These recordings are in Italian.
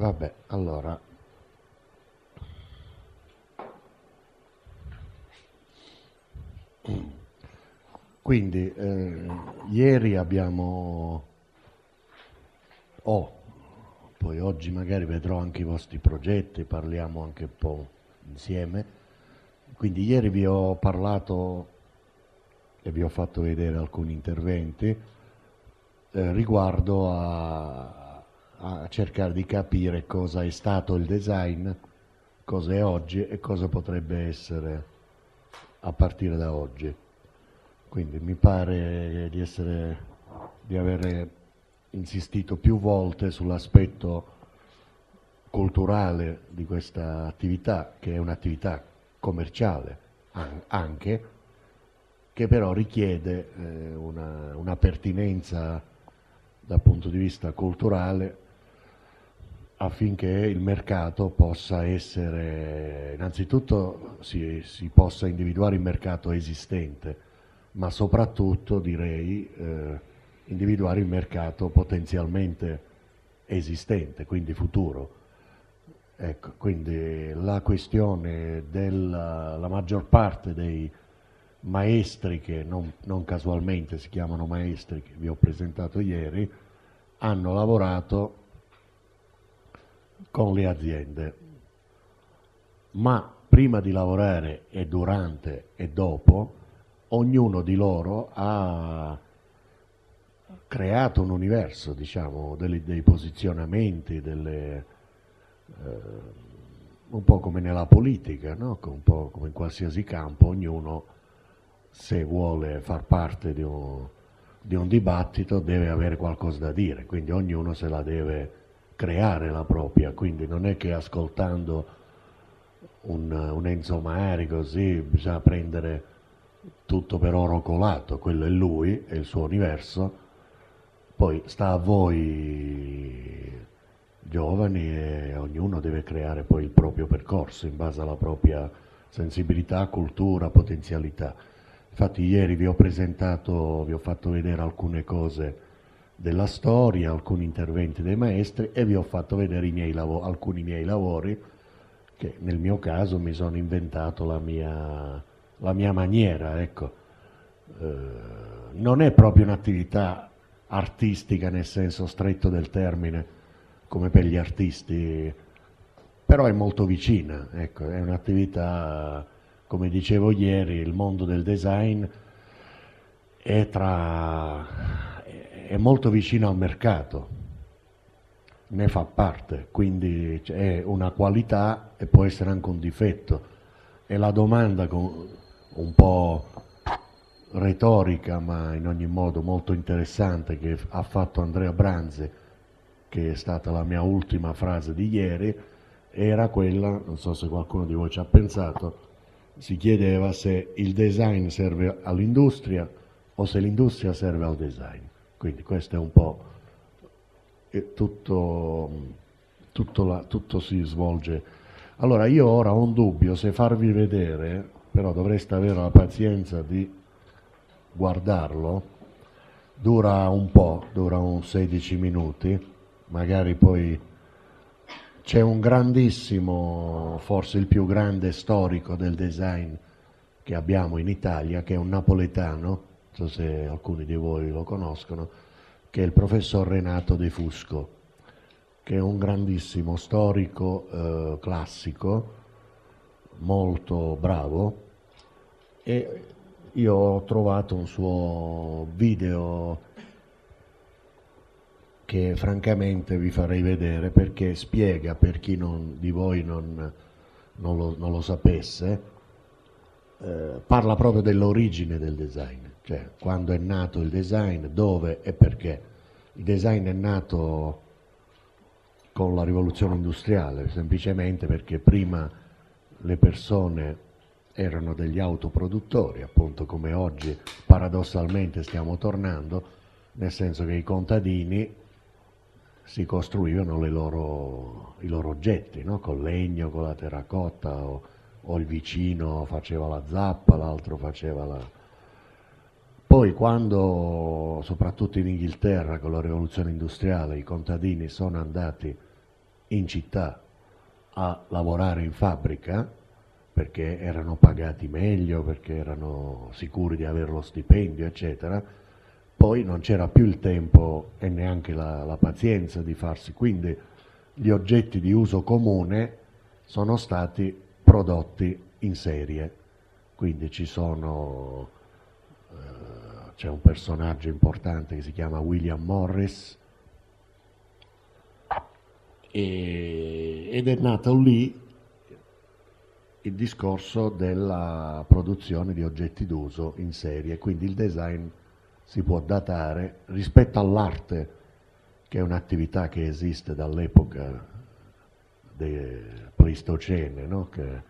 Vabbè, allora. Quindi eh, ieri abbiamo, oh, poi oggi magari vedrò anche i vostri progetti, parliamo anche un po' insieme. Quindi ieri vi ho parlato e vi ho fatto vedere alcuni interventi eh, riguardo a, a cercare di capire cosa è stato il design, cosa è oggi e cosa potrebbe essere a partire da oggi. Quindi mi pare di, essere, di aver insistito più volte sull'aspetto culturale di questa attività, che è un'attività commerciale anche, che però richiede eh, una, una pertinenza dal punto di vista culturale affinché il mercato possa essere, innanzitutto si, si possa individuare il mercato esistente, ma soprattutto direi eh, individuare il mercato potenzialmente esistente, quindi futuro. Ecco, quindi la questione della maggior parte dei maestri che non, non, casualmente si chiamano maestri che vi ho presentato ieri, hanno lavorato con le aziende, ma prima di lavorare e durante e dopo, ognuno di loro ha creato un universo, diciamo, dei, dei posizionamenti, delle, eh, un po' come nella politica, no? un po' come in qualsiasi campo, ognuno se vuole far parte di un, di un dibattito deve avere qualcosa da dire, quindi ognuno se la deve creare la propria, quindi non è che ascoltando un, un Enzo Maeri così bisogna prendere tutto per oro colato, quello è lui, è il suo universo, poi sta a voi giovani e ognuno deve creare poi il proprio percorso in base alla propria sensibilità, cultura, potenzialità. Infatti ieri vi ho presentato, vi ho fatto vedere alcune cose della storia, alcuni interventi dei maestri e vi ho fatto vedere miei alcuni miei lavori che nel mio caso mi sono inventato la mia, la mia maniera. Ecco. Eh, non è proprio un'attività artistica nel senso stretto del termine, come per gli artisti, però è molto vicina, ecco, è un'attività, come dicevo ieri, il mondo del design è, tra, è molto vicino al mercato, ne fa parte, quindi è una qualità e può essere anche un difetto. E la domanda un po' retorica, ma in ogni modo molto interessante, che ha fatto Andrea Branzi che è stata la mia ultima frase di ieri, era quella, non so se qualcuno di voi ci ha pensato, si chiedeva se il design serve all'industria o se l'industria serve al design. Quindi questo è un po' tutto, tutto, la, tutto si svolge. Allora io ora ho un dubbio se farvi vedere, però dovreste avere la pazienza di guardarlo, dura un po', dura un 16 minuti, magari poi c'è un grandissimo, forse il più grande storico del design che abbiamo in Italia, che è un napoletano, non so se alcuni di voi lo conoscono, che è il professor Renato De Fusco, che è un grandissimo storico eh, classico, molto bravo, e io ho trovato un suo video che francamente vi farei vedere perché spiega per chi non, di voi non, non, lo, non lo, sapesse, eh, parla proprio dell'origine del design, cioè quando è nato il design, dove e perché. Il design è nato con la rivoluzione industriale, semplicemente perché prima le persone erano degli autoproduttori, appunto come oggi paradossalmente stiamo tornando, nel senso che i contadini si costruivano loro, i loro oggetti, no? col legno, con la terracotta, o, o il vicino faceva la zappa, l'altro faceva la... Poi quando, soprattutto in Inghilterra, con la rivoluzione industriale, i contadini sono andati in città a lavorare in fabbrica perché erano pagati meglio, perché erano sicuri di avere lo stipendio, eccetera, poi non c'era più il tempo e neanche la, la pazienza di farsi, quindi gli oggetti di uso comune sono stati prodotti in serie, quindi ci sono, c'è un personaggio importante che si chiama William Morris e, ed è nato lì il discorso della produzione di oggetti d'uso in serie, quindi il design si può datare rispetto all'arte, che è un'attività che esiste dall'epoca del Pleistocene, no? che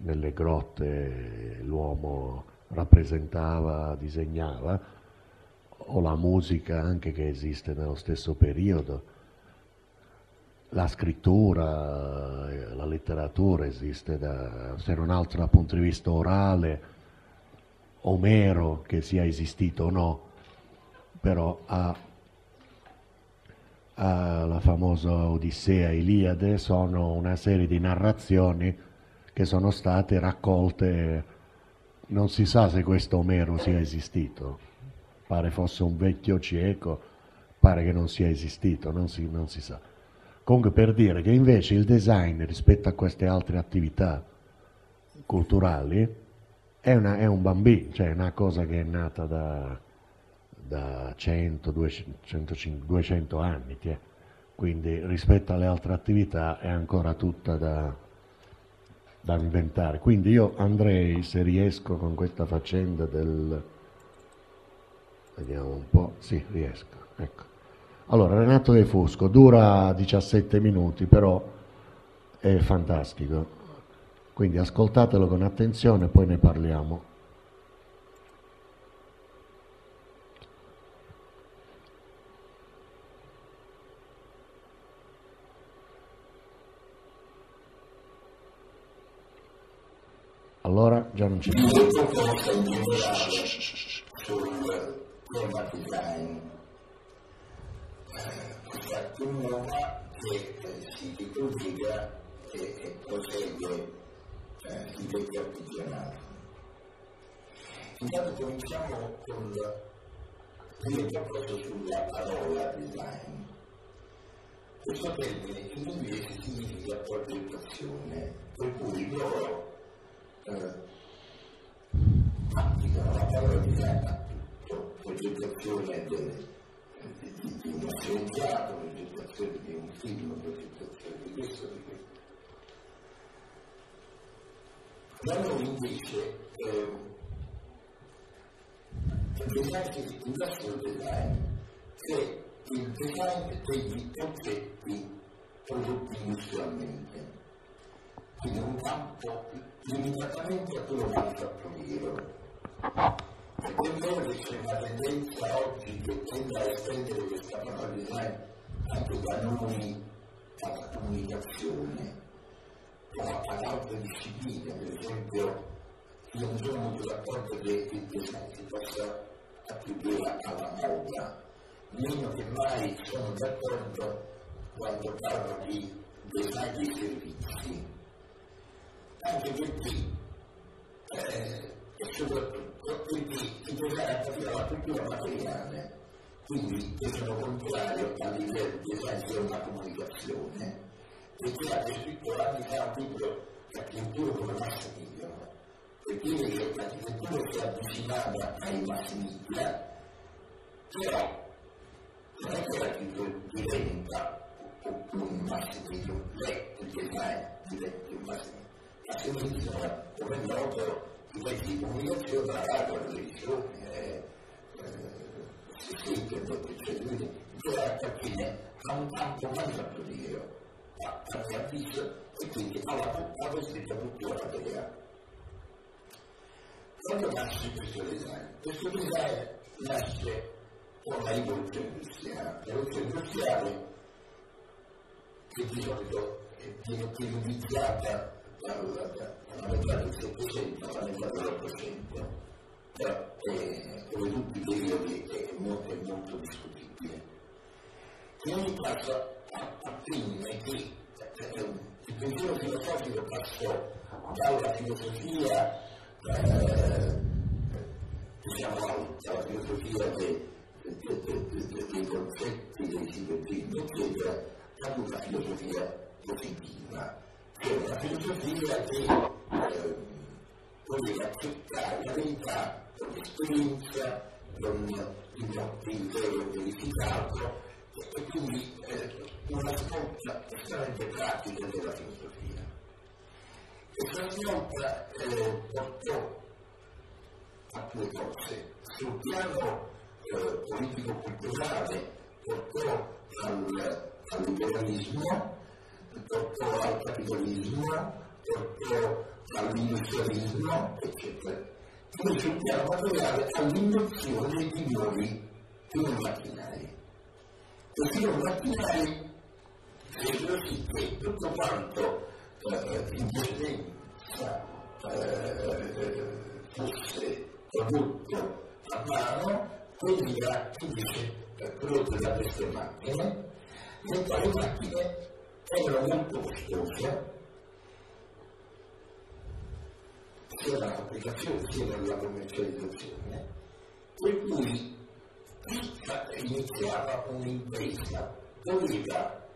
nelle grotte l'uomo rappresentava, disegnava, o la musica anche che esiste nello stesso periodo. La scrittura, eh, la letteratura esiste da, se non altro dal punto di vista orale, Omero che sia esistito o no, però ha, ha la famosa Odissea Iliade, sono una serie di narrazioni che sono state raccolte, non si sa se questo Omero sia esistito, pare fosse un vecchio cieco, pare che non sia esistito, non si, non si sa. Comunque per dire che invece il design rispetto a queste altre attività culturali è, una, è un bambino, cioè è una cosa che è nata da, da 100, 200, 200 anni, quindi rispetto alle altre attività è ancora tutta da, da inventare. Quindi io andrei, se riesco con questa faccenda del... vediamo un po', sì riesco, ecco. Allora, Renato De Fusco dura 17 minuti, però è fantastico. Quindi ascoltatelo con attenzione e poi ne parliamo. Allora, già non c'è più. sul tema design questa un'ora che eh, si ricollega e, prosegue eh, il vecchio artigianato. Intanto cominciamo con dire qualcosa sulla parola design. Questo termine in inglese significa progettazione, per cui loro eh, applicano la parola design a tutto, progettazione del di uno scienziato, progettazione di un film, progettazione di questo di questo. Da noi invece eh, design di industrial design è il design degli oggetti prodotti industrialmente, quindi un campo limitatamente a quello manifatturiero perché è vero che c'è una tendenza oggi che tende a estendere questa probabilità anche da noi alla comunicazione o ad altre discipline, per esempio io non sono molto d'accordo che il design si possa attribuire alla moda, meno che mai sono d'accordo quando parlo di design dei servizi, anche perché eh, e soprattutto quindi integrare a partire dalla cultura materiale, quindi che sono contrario a livello di esempio una comunicazione, perché ha descritto anni fa un libro l'architettura come massa media, per dire che l'architettura si avvicinava ai mass media, però non è che l'architettura diventa un mass media, lei il design diventa un mass media, si come noto i mezzi di comunicazione, la radio, televisione, eh, eh, internet, eccetera. Quindi bisogna capire ha un campo manifatturiero, a mio avviso, e quindi ha la, la cosiddetta cultura materiale. Quando nasce questo design? Questo design nasce con la rivoluzione industriale. La rivoluzione industriale che di solito viene utilizzata alla metà del Settecento, alla metà dell'Ottocento, eh, come tutti i periodi è molto, molto discutibile. In ogni caso, appenne che il pensiero filosofico passò dalla filosofia eh, diciamo alla filosofia dei, dei concetti dei silogismi eccetera ad una filosofia positiva è una filosofia che eh, voleva accettare la verità con l'esperienza con il vero verificato e quindi eh, una svolta estremamente pratica della filosofia. Questa svolta eh, portò a due cose. Sul piano eh, politico-culturale portò al, al liberalismo, portò al capitalismo, portò all'industrialismo, eccetera. Quindi sul piano materiale all'invenzione di nuovi, macchinari. Questi macchinari fecero sì che tutto quanto eh, in precedenza eh, fosse prodotto a mano veniva invece prodotto da queste macchine, le quali macchine erano molto costose sia nell'applicazione sia nella commercializzazione, per cui chi iniziava un'impresa doveva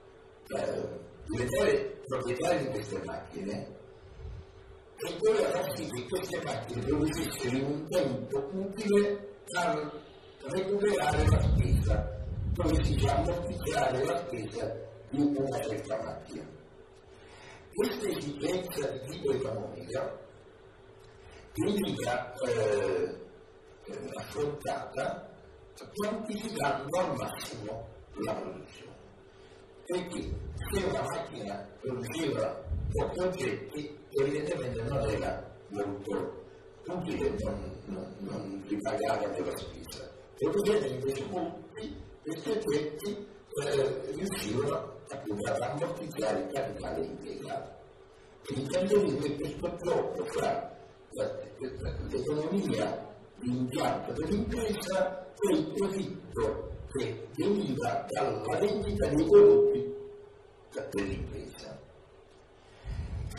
eh, diventare proprietario di queste macchine e doveva far sì che queste macchine producessero in un tempo utile a recuperare la spesa, come si chiama ammortizzare la spesa di una certa macchina. Questa esigenza di tipo economica veniva eh, affrontata quantificando al massimo la produzione perché se una macchina produceva pochi oggetti evidentemente non era molto utile, non, non, non ripagava della spesa. Producendo invece molti, questi oggetti eh, riuscivano appunto ad ammortizzare il capitale impiegato. Quindi intendo che questo blocco fra l'economia di impianto dell'impresa e il profitto che veniva dalla vendita dei prodotti dell'impresa.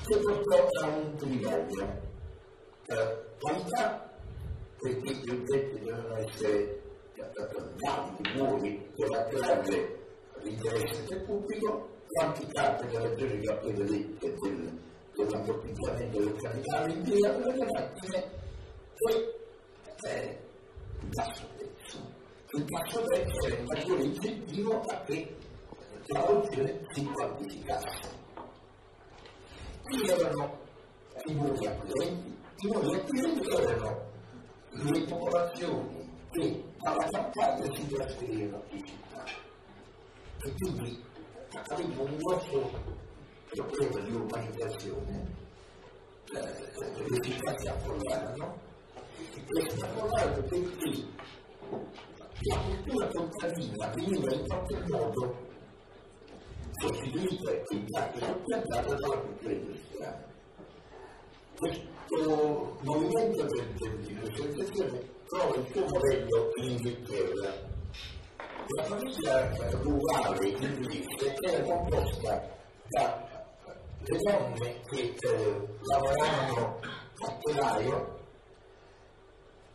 Che portò a un trinomio. Eh, qualità, perché gli oggetti devono essere tanti, buoni, per attrarre l'interesse pubblico, quantità per le ragioni che ho appena detto del, dell'ammortizzamento del capitale. Impiegato dalle macchine e eh, basso il passo prezzo è un maggiore incentivo a che la produzione si quantificasse. Qui erano i nuovi acquirenti, i nuovi acquirenti erano le popolazioni che dalla campagna si trasferivano in città e quindi avevano un grosso problema di urbanizzazione, eh, le città si affollavano e si affollavano perché la cultura contadina veniva in qualche modo sostituita e soppiantata dalla cultura industriale. Questo movimento di industrializzazione trova il suo modello in Inghilterra. La famiglia rurale inglese era composta da le donne che eh, lavoravano a telaio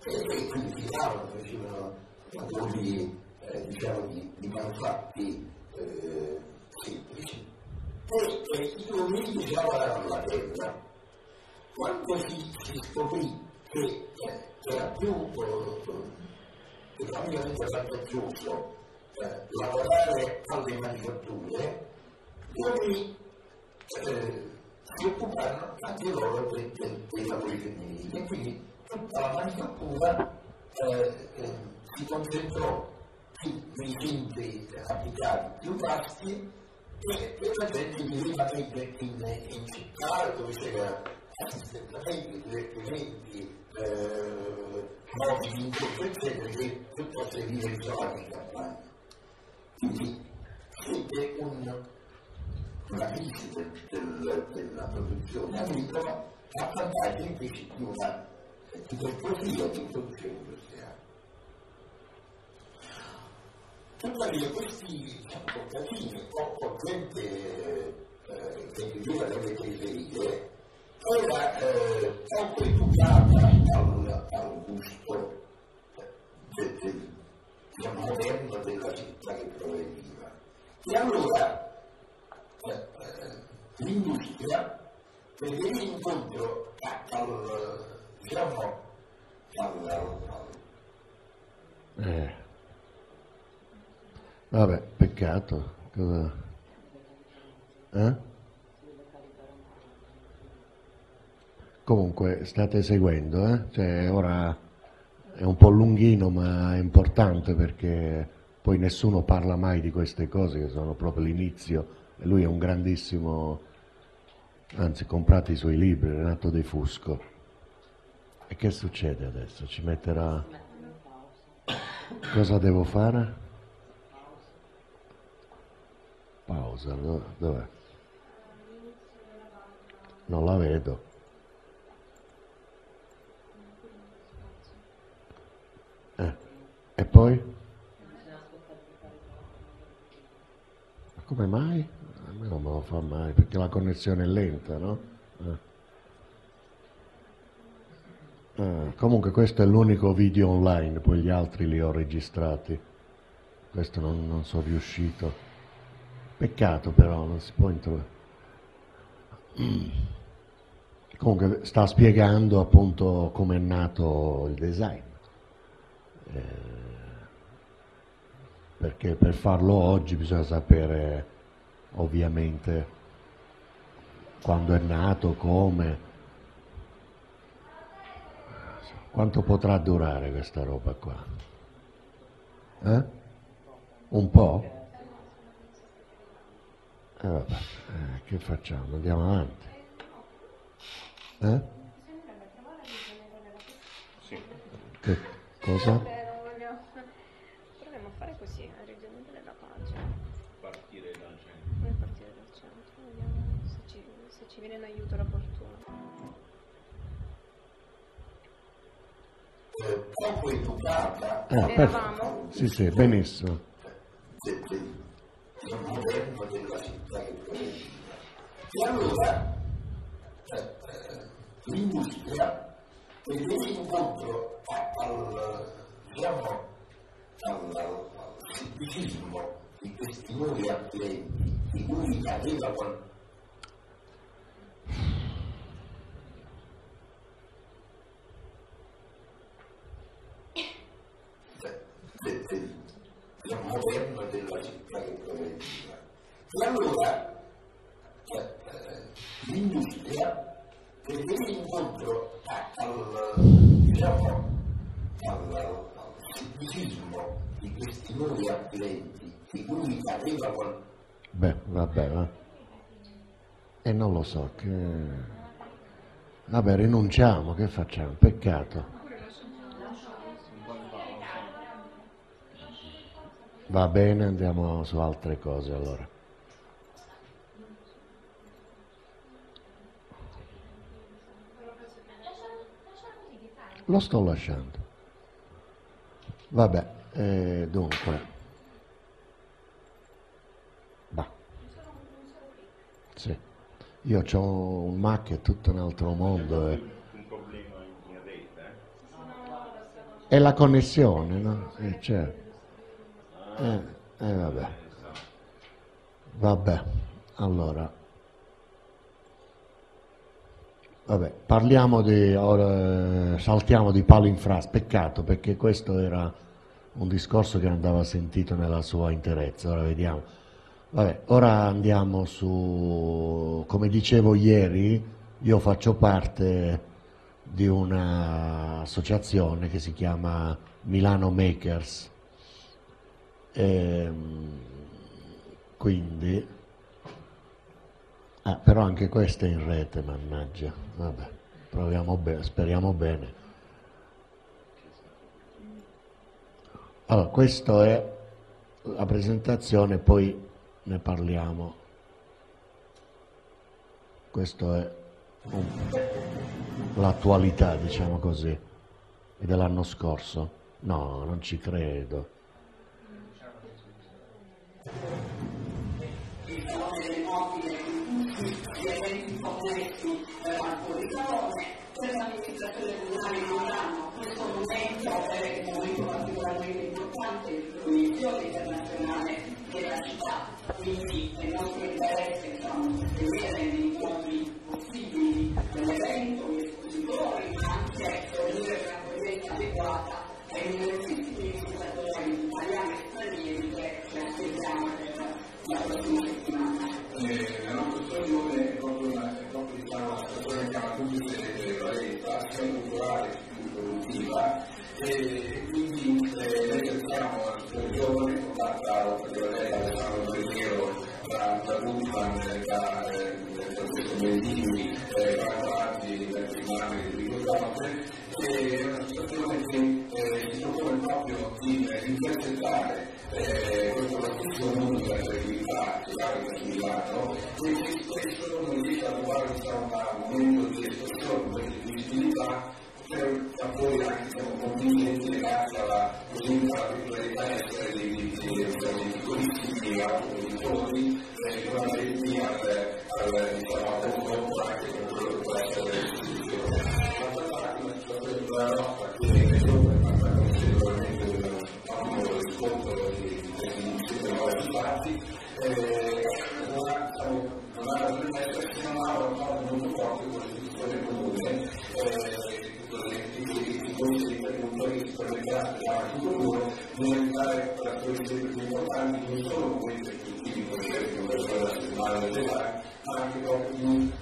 e quindi filavano, facevano lavori eh, diciamo di, di manufatti eh, semplici. Poi eh, i uomini già lavoravano la terra. Quando si, si scoprì che eh, era più economicamente vantaggioso eh, lavorare alle manifatture, uomini eh, si occuparono anche loro dei, dei, dei lavori femminili e quindi tutta la manifattura eh, eh, si concentrò più nei centri abitati più vasti e, e la gente viveva in, in, in città dove c'era assistentamenti, divertimenti, eh, incontro, eccetera, che piuttosto vivere in campagna. Quindi sente un, una crisi del, del, della produzione agricola a vantaggio invece di una profilo di produzione industriale. Tuttavia questi diciamo, contadini o gente eh, che viveva nelle periferie, era eh, poco educata al, al gusto del, del, del moderno della città che proveniva. E allora eh, eh l'industria vedere incontro al, diciamo, al, al eh. Vabbè, peccato. Cosa... Eh? Comunque state seguendo, eh? Cioè, ora è un po' lunghino ma è importante perché poi nessuno parla mai di queste cose che sono proprio l'inizio lui è un grandissimo, anzi comprate i suoi libri, Renato De Fusco. E che succede adesso? Ci metterà... Cosa devo fare? Pausa, dov'è? Non la vedo. E poi? Ma come mai? A me non me lo fa mai, perché la connessione è lenta, no? Eh. Eh, comunque questo è l'unico video online, poi gli altri li ho registrati. Questo non, non sono riuscito. Peccato però, non si può introdurre. Mm. Comunque sta spiegando appunto come è nato il design. Eh, perché per farlo oggi bisogna sapere ovviamente quando è nato, come, Quanto potrà durare questa roba qua? Eh? Un po'? Eh vabbè, eh, che facciamo? Andiamo avanti. Eh? Sì. Che cosa? Viene in aiuto la fortuna. poco educata Ah, Eravamo? Sì, sì, benissimo. del, moderno della città. E allora eh, eh, l'industria vedeva incontro al, diciamo, al, al scetticismo di questi nuovi atleti di cui aveva qual- del, del, del moderno della città che proveniva. E allora eh, eh, l'industria vedeva incontro a- al, diciamo, al, al scetticismo di questi nuovi atleti di cui qual- Beh, vabbè, va. E non lo so, che... Vabbè, rinunciamo, che facciamo? Peccato. Va bene, andiamo su altre cose allora. Lo sto lasciando. Vabbè, eh, dunque. Va. Sì. Io ho un Mac, è tutto un altro mondo. eh. È la connessione, no? Eh, certo. Eh, eh, vabbè. Vabbè, allora. Vabbè, parliamo di, ora, eh, saltiamo di palo in peccato perché questo era un discorso che andava sentito nella sua interezza, ora vediamo. Vabbè, ora andiamo su, come dicevo ieri, io faccio parte di un'associazione che si chiama Milano Makers, Ehm, quindi, ah, però anche questa è in rete, mannaggia, vabbè, proviamo bene, speriamo bene. Allora, questa è la presentazione, poi ne parliamo. Questo è l'attualità, diciamo così, dell'anno scorso. No, non ci credo. il eventi connessi al Polizone, per l'amministrazione comunale non hanno questo momento è un momento particolarmente importante di proiezione internazionale della città, quindi è nostro interesse diciamo, vedere negli incontri possibili dell'evento, intercettare eh, questo grandissimo mondo della creatività che Milano e che spesso non riesce a trovare un momento di espressione, di visibilità per poi anche siamo convincenti legati alla possibilità di popolarità essere dei piccolissimi eh, con una lettura al, confronto anche con quello che può essere l'istituzione. D'altra parte una situazione come la nostra di non ha un rapporto molto forte con l'istituzione comune i corsi di agricoltori supermercati davanti al comune diventare operatori sempre più importanti non solo come produttivi per esempio per la settimana varie ma anche proprio che che che di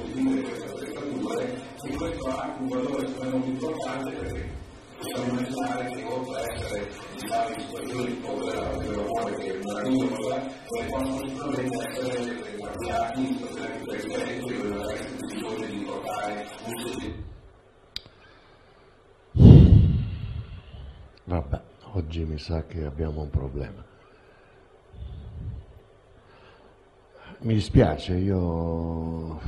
questo ha anche un valore estremamente importante perché possiamo immaginare che oltre a essere di fare situazioni come quella del lavoro che è meravigliosa possono sicuramente essere avviati in situazioni più precedenti dove non avete bisogno di portare un servizio Vabbè, oggi mi sa che abbiamo un problema. Mi dispiace, io,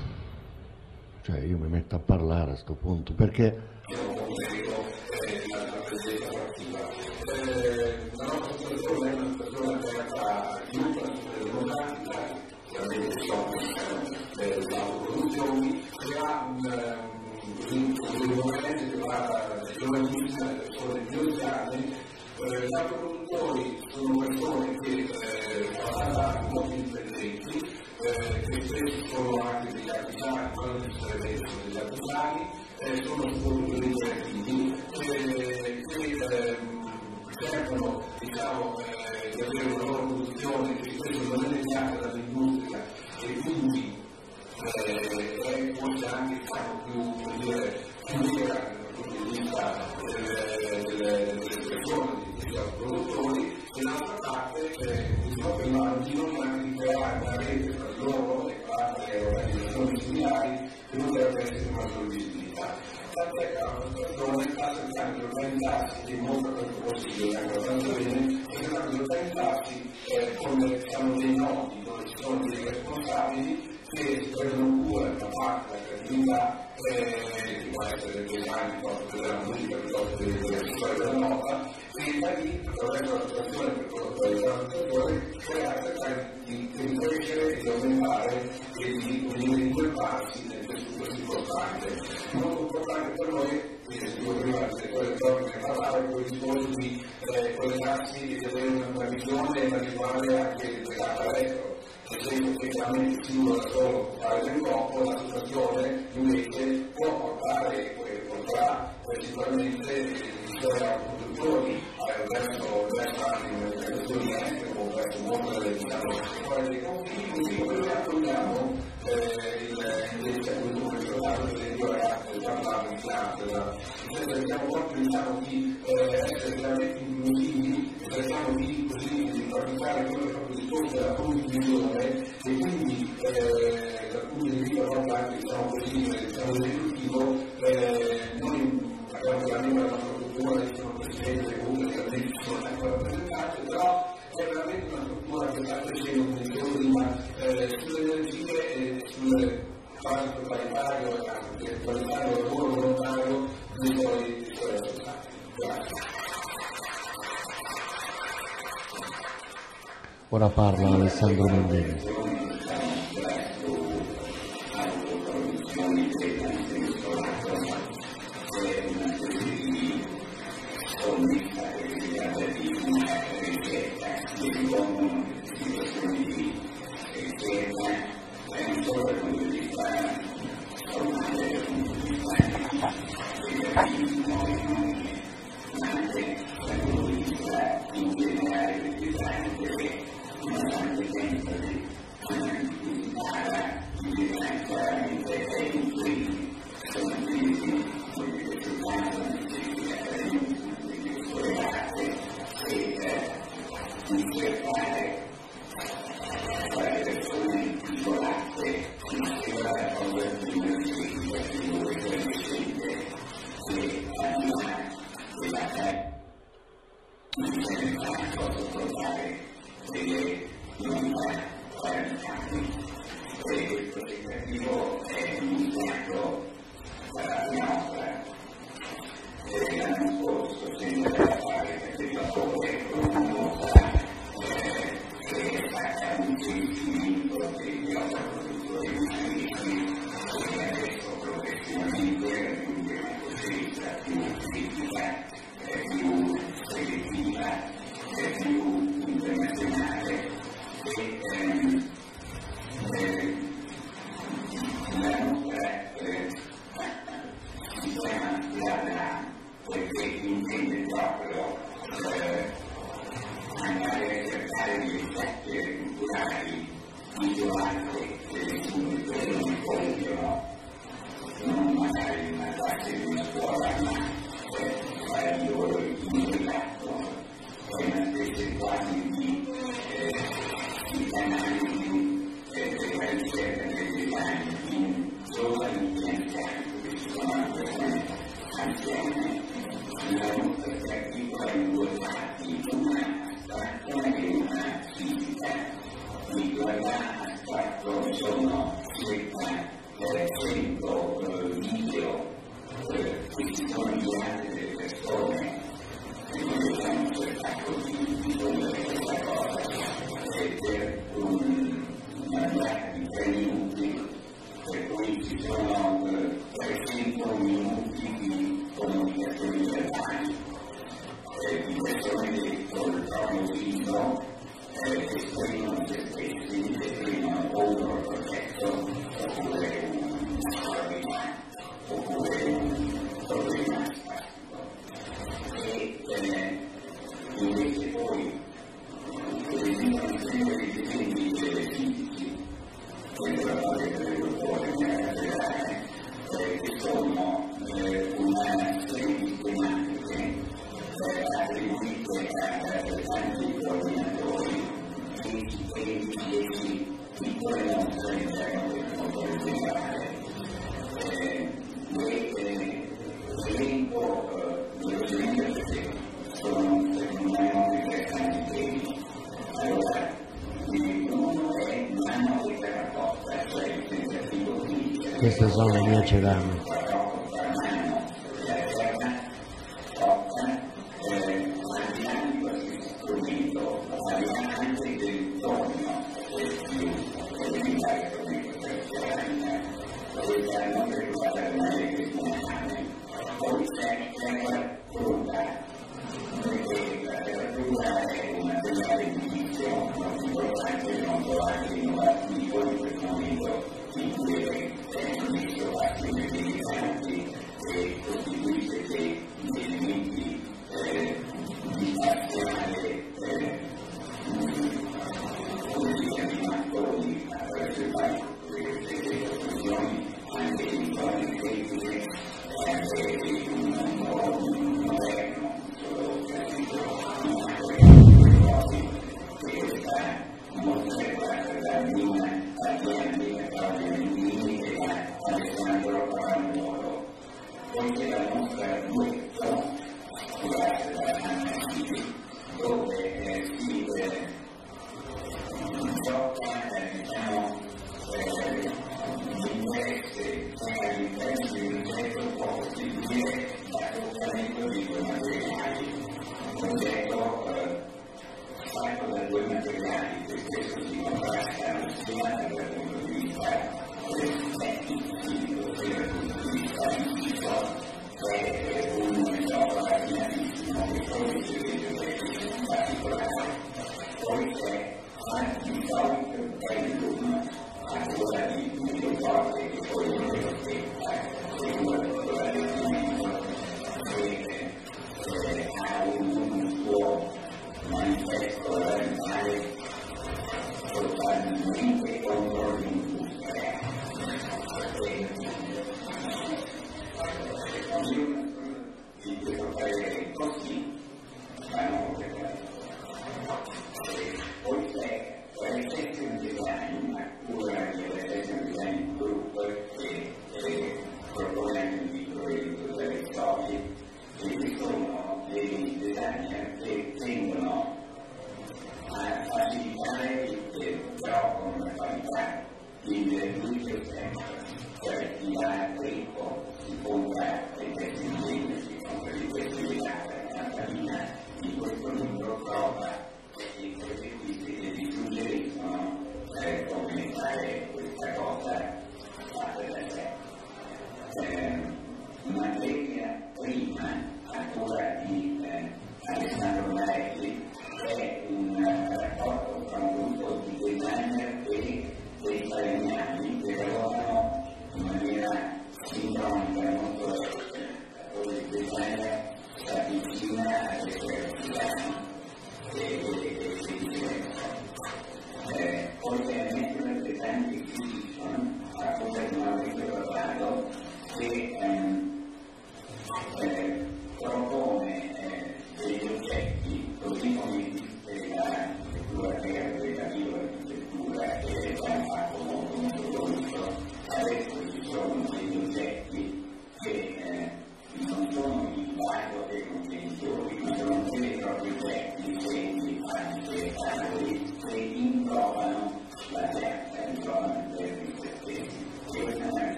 cioè, io mi metto a parlare a questo punto perché gli autoproduttori sono persone che fanno andare molto che spesso sono anche degli artigiani, ma non necessariamente sono degli artigiani, sono soprattutto dei creativi che cercano diciamo, di avere una loro produzione che spesso non è dettata dall'industria e quindi è forse anche diciamo, più, più vera dal punto di vista delle, persone produttori e dall'altra parte diciamo che immagino anche di creare una rete tra loro e altre organizzazioni similari che potrebbe essere una maggiore visibilità. Tant'è che la situazione sta cercando di organizzarsi e mostra questo possibile anche abbastanza bene, sta cercando di organizzarsi come diciamo dei nodi dove ci sono dei responsabili che prendono cura una parte della creatività che può essere dei design, piuttosto della musica, piuttosto della storia della nota e da lì attraverso la situazione per è situazione creare di, di crescere, di aumentare e di venire incolparsi nel tessuto circostante. Molto importante per noi, come dicevo prima, il settore proprio che parlava, quel discorso di eh, collegarsi e di avere una visione ragionale anche legata all'estero chiaramente singolo da solo fare del corpo, la situazione invece può portare, porterà sicuramente i suoi produttori verso, verso anche le organizzazioni estere o verso il mondo delle diciamo, fuori dei confini, così noi accogliamo invece questo la procedura diciamo, da legislatura. Noi cerchiamo proprio diciamo, di essere veramente inclusivi, cerchiamo di così di quello che proprio di tutto della condivisione e quindi eh, dal punto di vista proprio anche diciamo così, diciamo esecutivo, eh, noi abbiamo veramente la nostra cultura, diciamo presidente comunque che almeno sono anche presentate, però è veramente una struttura che sta crescendo come dicevo prima eh, sulle energie e sulle fasi totalitario e anche totalitario lavoro volontario dei suoi, associati. Grazie. Ora parla Alessandro Mendini. Queste sono le mie cerame.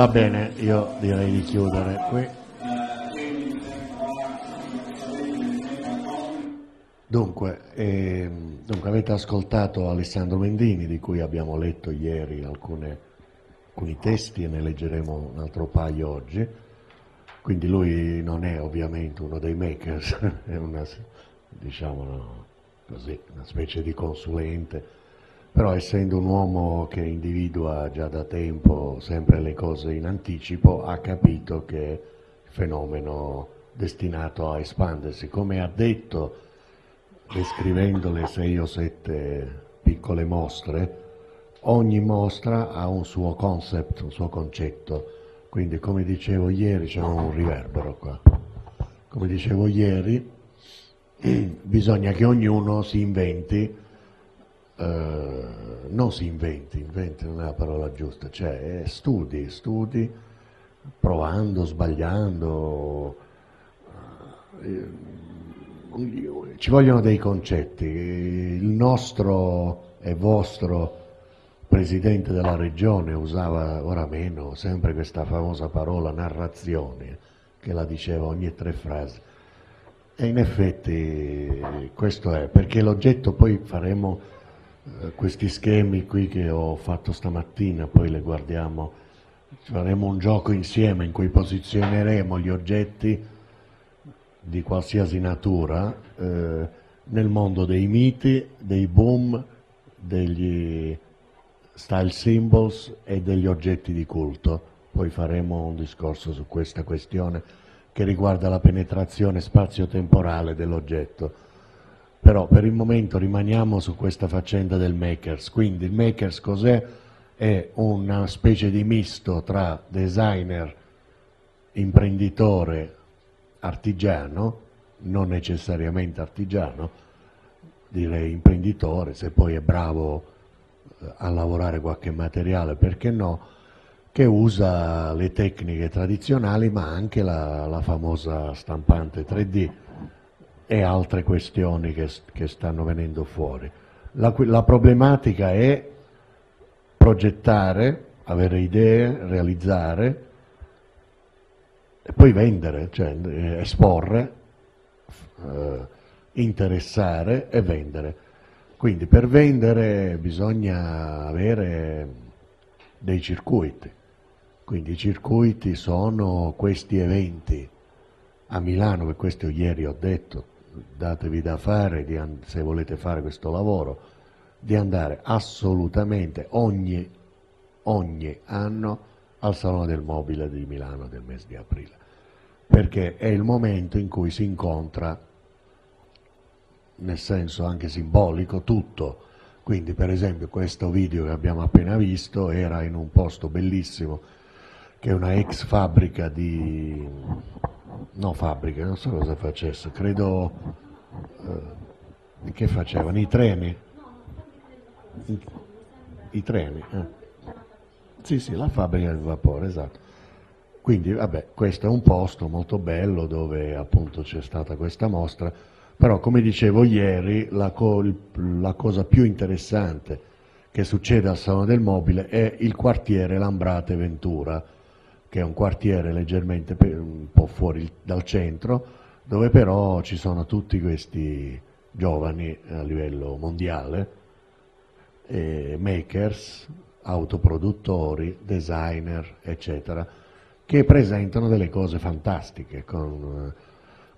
Va bene, io direi di chiudere qui. Dunque, ehm, dunque, avete ascoltato Alessandro Mendini, di cui abbiamo letto ieri alcune, alcuni testi e ne leggeremo un altro paio oggi. Quindi lui non è ovviamente uno dei makers, è una, diciamo, così, una specie di consulente, però essendo un uomo che individua già da tempo sempre le cose in anticipo, ha capito che il fenomeno destinato a espandersi. Come ha detto descrivendo le sei o sette piccole mostre, ogni mostra ha un suo concept, un suo concetto. Quindi, come dicevo ieri, c'è un riverbero qua. Come dicevo ieri, bisogna che ognuno si inventi, eh, non si inventi, inventi non è la parola giusta, cioè studi, studi, provando, sbagliando. Eh, ci vogliono dei concetti. Il nostro e vostro presidente della regione usava ora meno sempre questa famosa parola narrazione, che la diceva ogni tre frasi. E in effetti questo è, perché l'oggetto poi faremo eh, questi schemi qui che ho fatto stamattina, poi le guardiamo, faremo un gioco insieme in cui posizioneremo gli oggetti di qualsiasi natura eh, nel mondo dei miti, dei boom, degli style symbols e degli oggetti di culto. Poi faremo un discorso su questa questione che riguarda la penetrazione spazio-temporale dell'oggetto. Però per il momento rimaniamo su questa faccenda del makers. Quindi il makers cos'è? È una specie di misto tra designer, imprenditore, artigiano, non necessariamente artigiano, direi imprenditore, se poi è bravo eh, a lavorare qualche materiale, perché no, che usa le tecniche tradizionali ma anche la, la famosa stampante 3D e altre questioni che, che stanno venendo fuori. La, la problematica è progettare, avere idee, realizzare, e poi vendere, cioè eh, esporre, eh, interessare e vendere. Quindi per vendere bisogna avere dei circuiti, quindi i circuiti sono questi eventi. A Milano, per questo ieri ho detto, datevi da fare se volete fare questo lavoro, di andare assolutamente ogni, ogni anno al Salone del Mobile di Milano del mese di aprile, perché è il momento in cui si incontra, nel senso anche simbolico, tutto. Quindi per esempio questo video che abbiamo appena visto era in un posto bellissimo, che è una ex fabbrica di... no fabbrica, non so cosa facesse, credo... Eh, che facevano? I treni? I, i treni, eh. Sì, sì, la fabbrica del vapore, esatto. Quindi, vabbè, questo è un posto molto bello dove appunto c'è stata questa mostra, però come dicevo ieri, la, co la cosa più interessante che succede al Salone del Mobile è il quartiere Lambrate Ventura, che è un quartiere leggermente un po' fuori dal centro, dove però ci sono tutti questi giovani a livello mondiale, eh, makers, autoproduttori, designer, eccetera, che presentano delle cose fantastiche, con,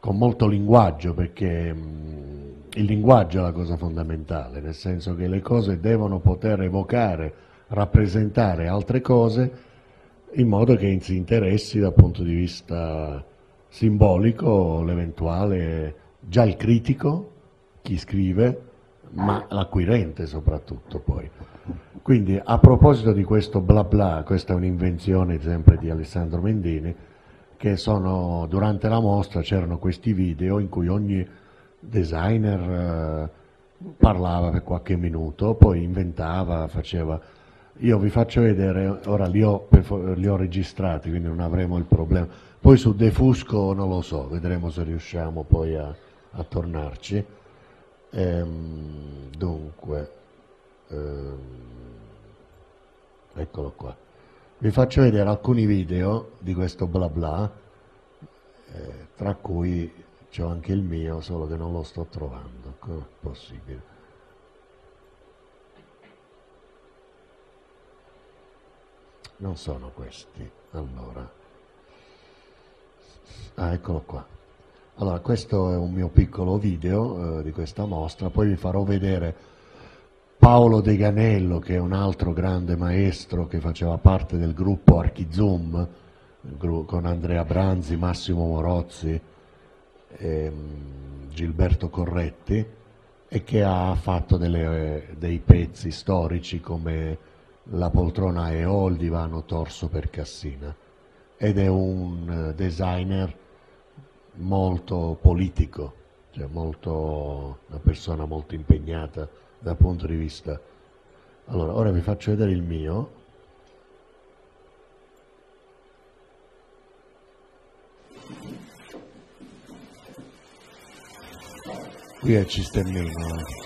con molto linguaggio, perché mh, il linguaggio è la cosa fondamentale, nel senso che le cose devono poter evocare, rappresentare altre cose in modo che si interessi dal punto di vista simbolico l'eventuale, già il critico, chi scrive, ma l'acquirente soprattutto poi. Quindi a proposito di questo bla bla, questa è un'invenzione sempre di Alessandro Mendini, che sono, durante la mostra c'erano questi video in cui ogni designer eh, parlava per qualche minuto, poi inventava, faceva... Io vi faccio vedere, ora li ho, li ho registrati, quindi non avremo il problema. Poi su Defusco non lo so, vedremo se riusciamo poi a, a tornarci. Ehm, dunque... Ehm, eccolo qua. Vi faccio vedere alcuni video di questo bla bla, eh, tra cui c'ho anche il mio, solo che non lo sto trovando. Com'è possibile? Non sono questi. Allora. Ah, eccolo qua. Allora, questo è un mio piccolo video eh, di questa mostra, poi vi farò vedere Paolo De Ganello, che è un altro grande maestro che faceva parte del gruppo Archizoom, con Andrea Branzi, Massimo Morozzi, e Gilberto Corretti, e che ha fatto delle, dei pezzi storici come La poltrona e o il divano torso per Cassina. Ed è un eh, designer molto politico, cioè molto, una persona molto impegnata dal punto di vista... Allora, ora vi faccio vedere il mio. Qui è Cisternino.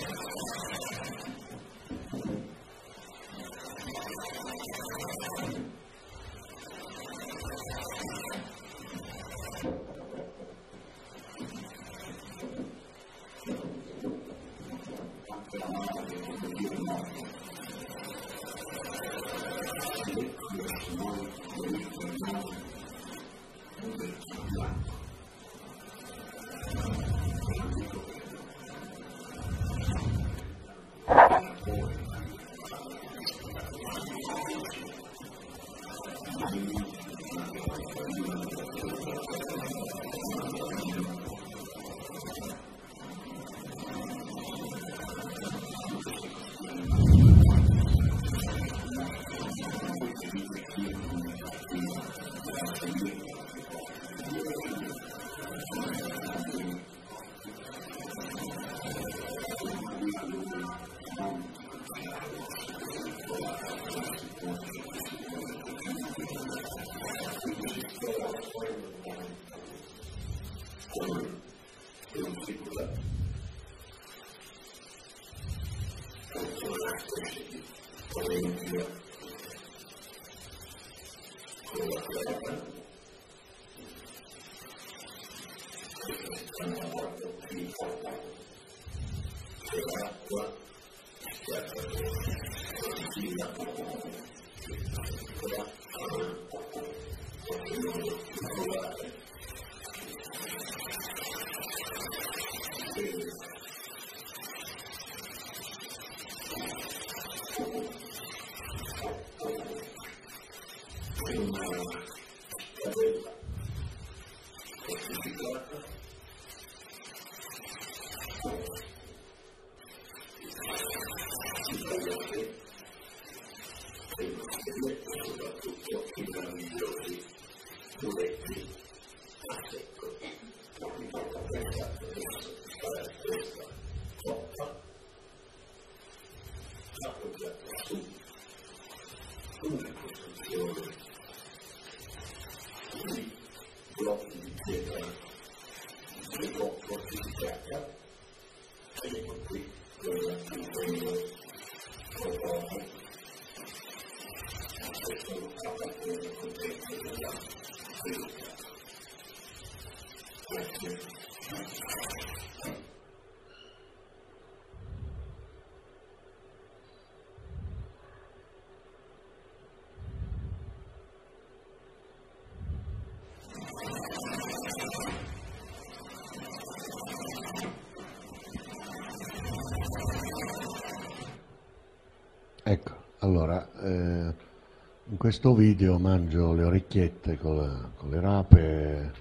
Questo video mangio le orecchiette con, la, con le rape,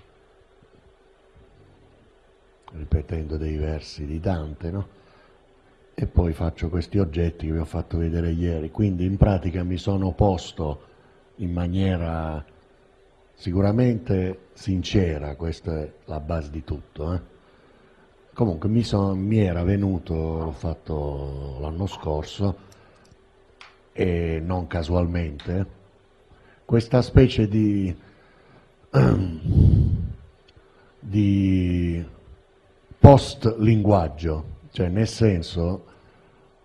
ripetendo dei versi di Dante, no? E poi faccio questi oggetti che vi ho fatto vedere ieri. Quindi in pratica mi sono posto in maniera sicuramente sincera, questa è la base di tutto. Eh? Comunque mi, son, mi era venuto, l'ho fatto l'anno scorso, e non casualmente, questa specie di, di post-linguaggio, cioè nel senso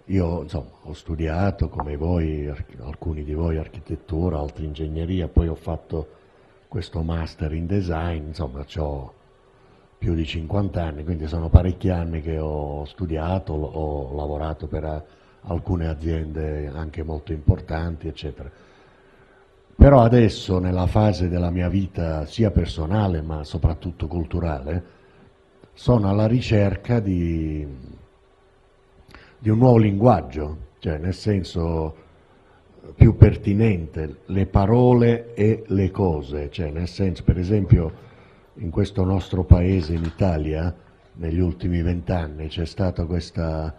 io insomma, ho studiato come voi, alcuni di voi architettura, altri ingegneria, poi ho fatto questo master in design, insomma ho più di 50 anni, quindi sono parecchi anni che ho studiato, ho lavorato per alcune aziende anche molto importanti, eccetera. Però adesso, nella fase della mia vita sia personale ma soprattutto culturale, sono alla ricerca di, di un nuovo linguaggio, cioè nel senso più pertinente, le parole e le cose, cioè nel senso, per esempio, in questo nostro paese, in Italia, negli ultimi vent'anni c'è stata questa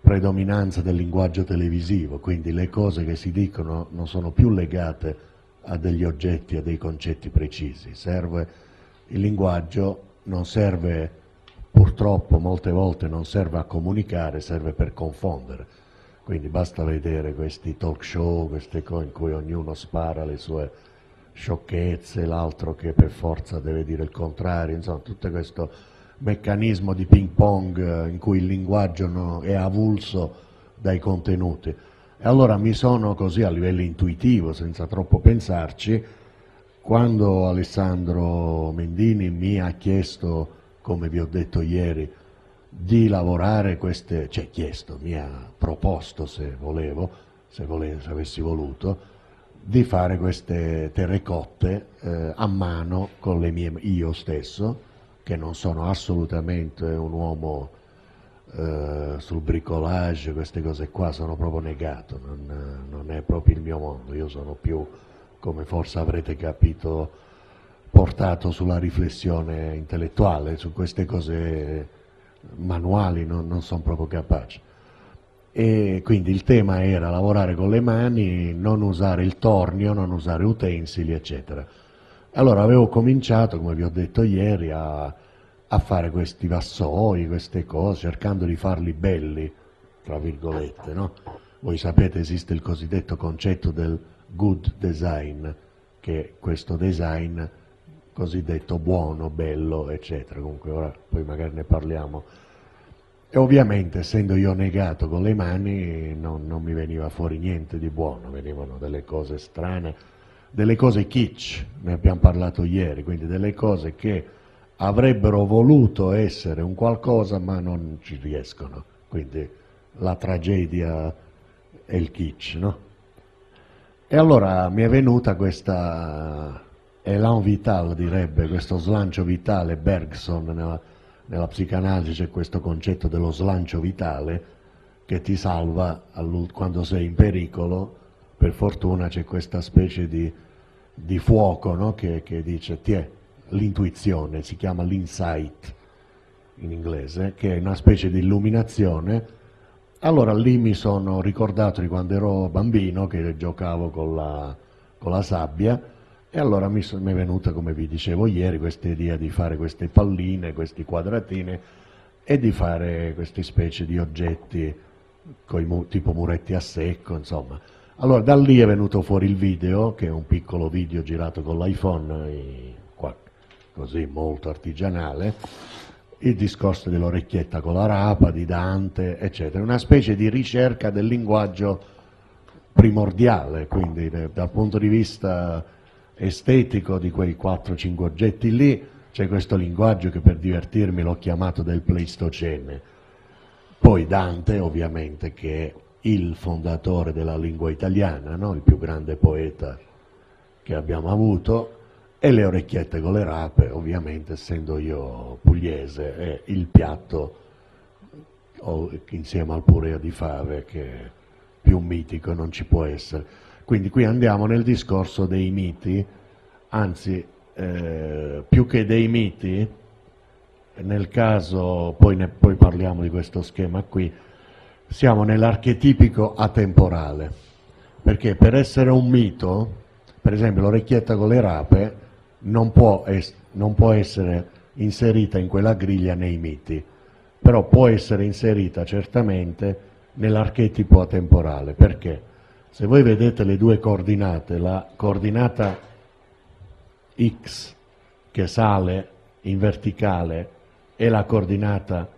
predominanza del linguaggio televisivo, quindi le cose che si dicono non sono più legate a degli oggetti, a dei concetti precisi, serve il linguaggio, non serve purtroppo molte volte non serve a comunicare, serve per confondere. Quindi basta vedere questi talk show, queste cose in cui ognuno spara le sue sciocchezze, l'altro che per forza deve dire il contrario, insomma tutto questo meccanismo di ping pong eh, in cui il linguaggio è avulso dai contenuti. E allora mi sono così a livello intuitivo, senza troppo pensarci, quando Alessandro Mendini mi ha chiesto come vi ho detto ieri, di lavorare queste, cioè chiesto, mi ha proposto se volevo, se, volevo, se avessi voluto, di fare queste terrecotte eh, a mano con le mie, io stesso, che non sono assolutamente un uomo eh, sul bricolage, queste cose qua, sono proprio negato, non, non è proprio il mio mondo, io sono più, come forse avrete capito, portato sulla riflessione intellettuale, su queste cose manuali non, non sono proprio capace. E quindi il tema era lavorare con le mani, non usare il tornio, non usare utensili, eccetera. Allora avevo cominciato, come vi ho detto ieri, a, a fare questi vassoi, queste cose, cercando di farli belli, tra virgolette, no? Voi sapete esiste il cosiddetto concetto del good design, che questo design cosiddetto buono, bello, eccetera. Comunque ora poi magari ne parliamo. E ovviamente essendo io negato con le mani non, non mi veniva fuori niente di buono, venivano delle cose strane, delle cose kitsch, ne abbiamo parlato ieri, quindi delle cose che avrebbero voluto essere un qualcosa ma non ci riescono. Quindi la tragedia è il kitsch, no? E allora mi è venuta questa elan vital direbbe, questo slancio vitale, Bergson nella, nella psicanalisi c'è questo concetto dello slancio vitale che ti salva quando sei in pericolo, per fortuna c'è questa specie di, di fuoco no? che, che, dice ti è l'intuizione, si chiama l'insight in inglese, che è una specie di illuminazione. Allora lì mi sono ricordato di quando ero bambino che giocavo con la, con la sabbia e allora mi, è venuta, come vi dicevo ieri, questa idea di fare queste palline, questi quadratini e di fare queste specie di oggetti mu tipo muretti a secco, insomma. Allora da lì è venuto fuori il video, che è un piccolo video girato con l'iPhone, così molto artigianale, il discorso dell'orecchietta con la rapa, di Dante, eccetera, una specie di ricerca del linguaggio primordiale, quindi dal punto di vista estetico di quei 4-5 oggetti lì, c'è questo linguaggio che per divertirmi l'ho chiamato del Pleistocene. Poi Dante, ovviamente, che è il fondatore della lingua italiana, no? il più grande poeta che abbiamo avuto, e le orecchiette con le rape, ovviamente, essendo io pugliese, è il piatto insieme al pureo di fave che più mitico non ci può essere. Quindi qui andiamo nel discorso dei miti, anzi eh, più che dei miti, nel caso, poi, ne, poi parliamo di questo schema qui, siamo nell'archetipico atemporale, perché per essere un mito, per esempio l'orecchietta con le rape, non può, non può essere inserita in quella griglia nei miti, però può essere inserita certamente nell'archetipo atemporale, perché? Se voi vedete le due coordinate, la coordinata x che sale in verticale e la coordinata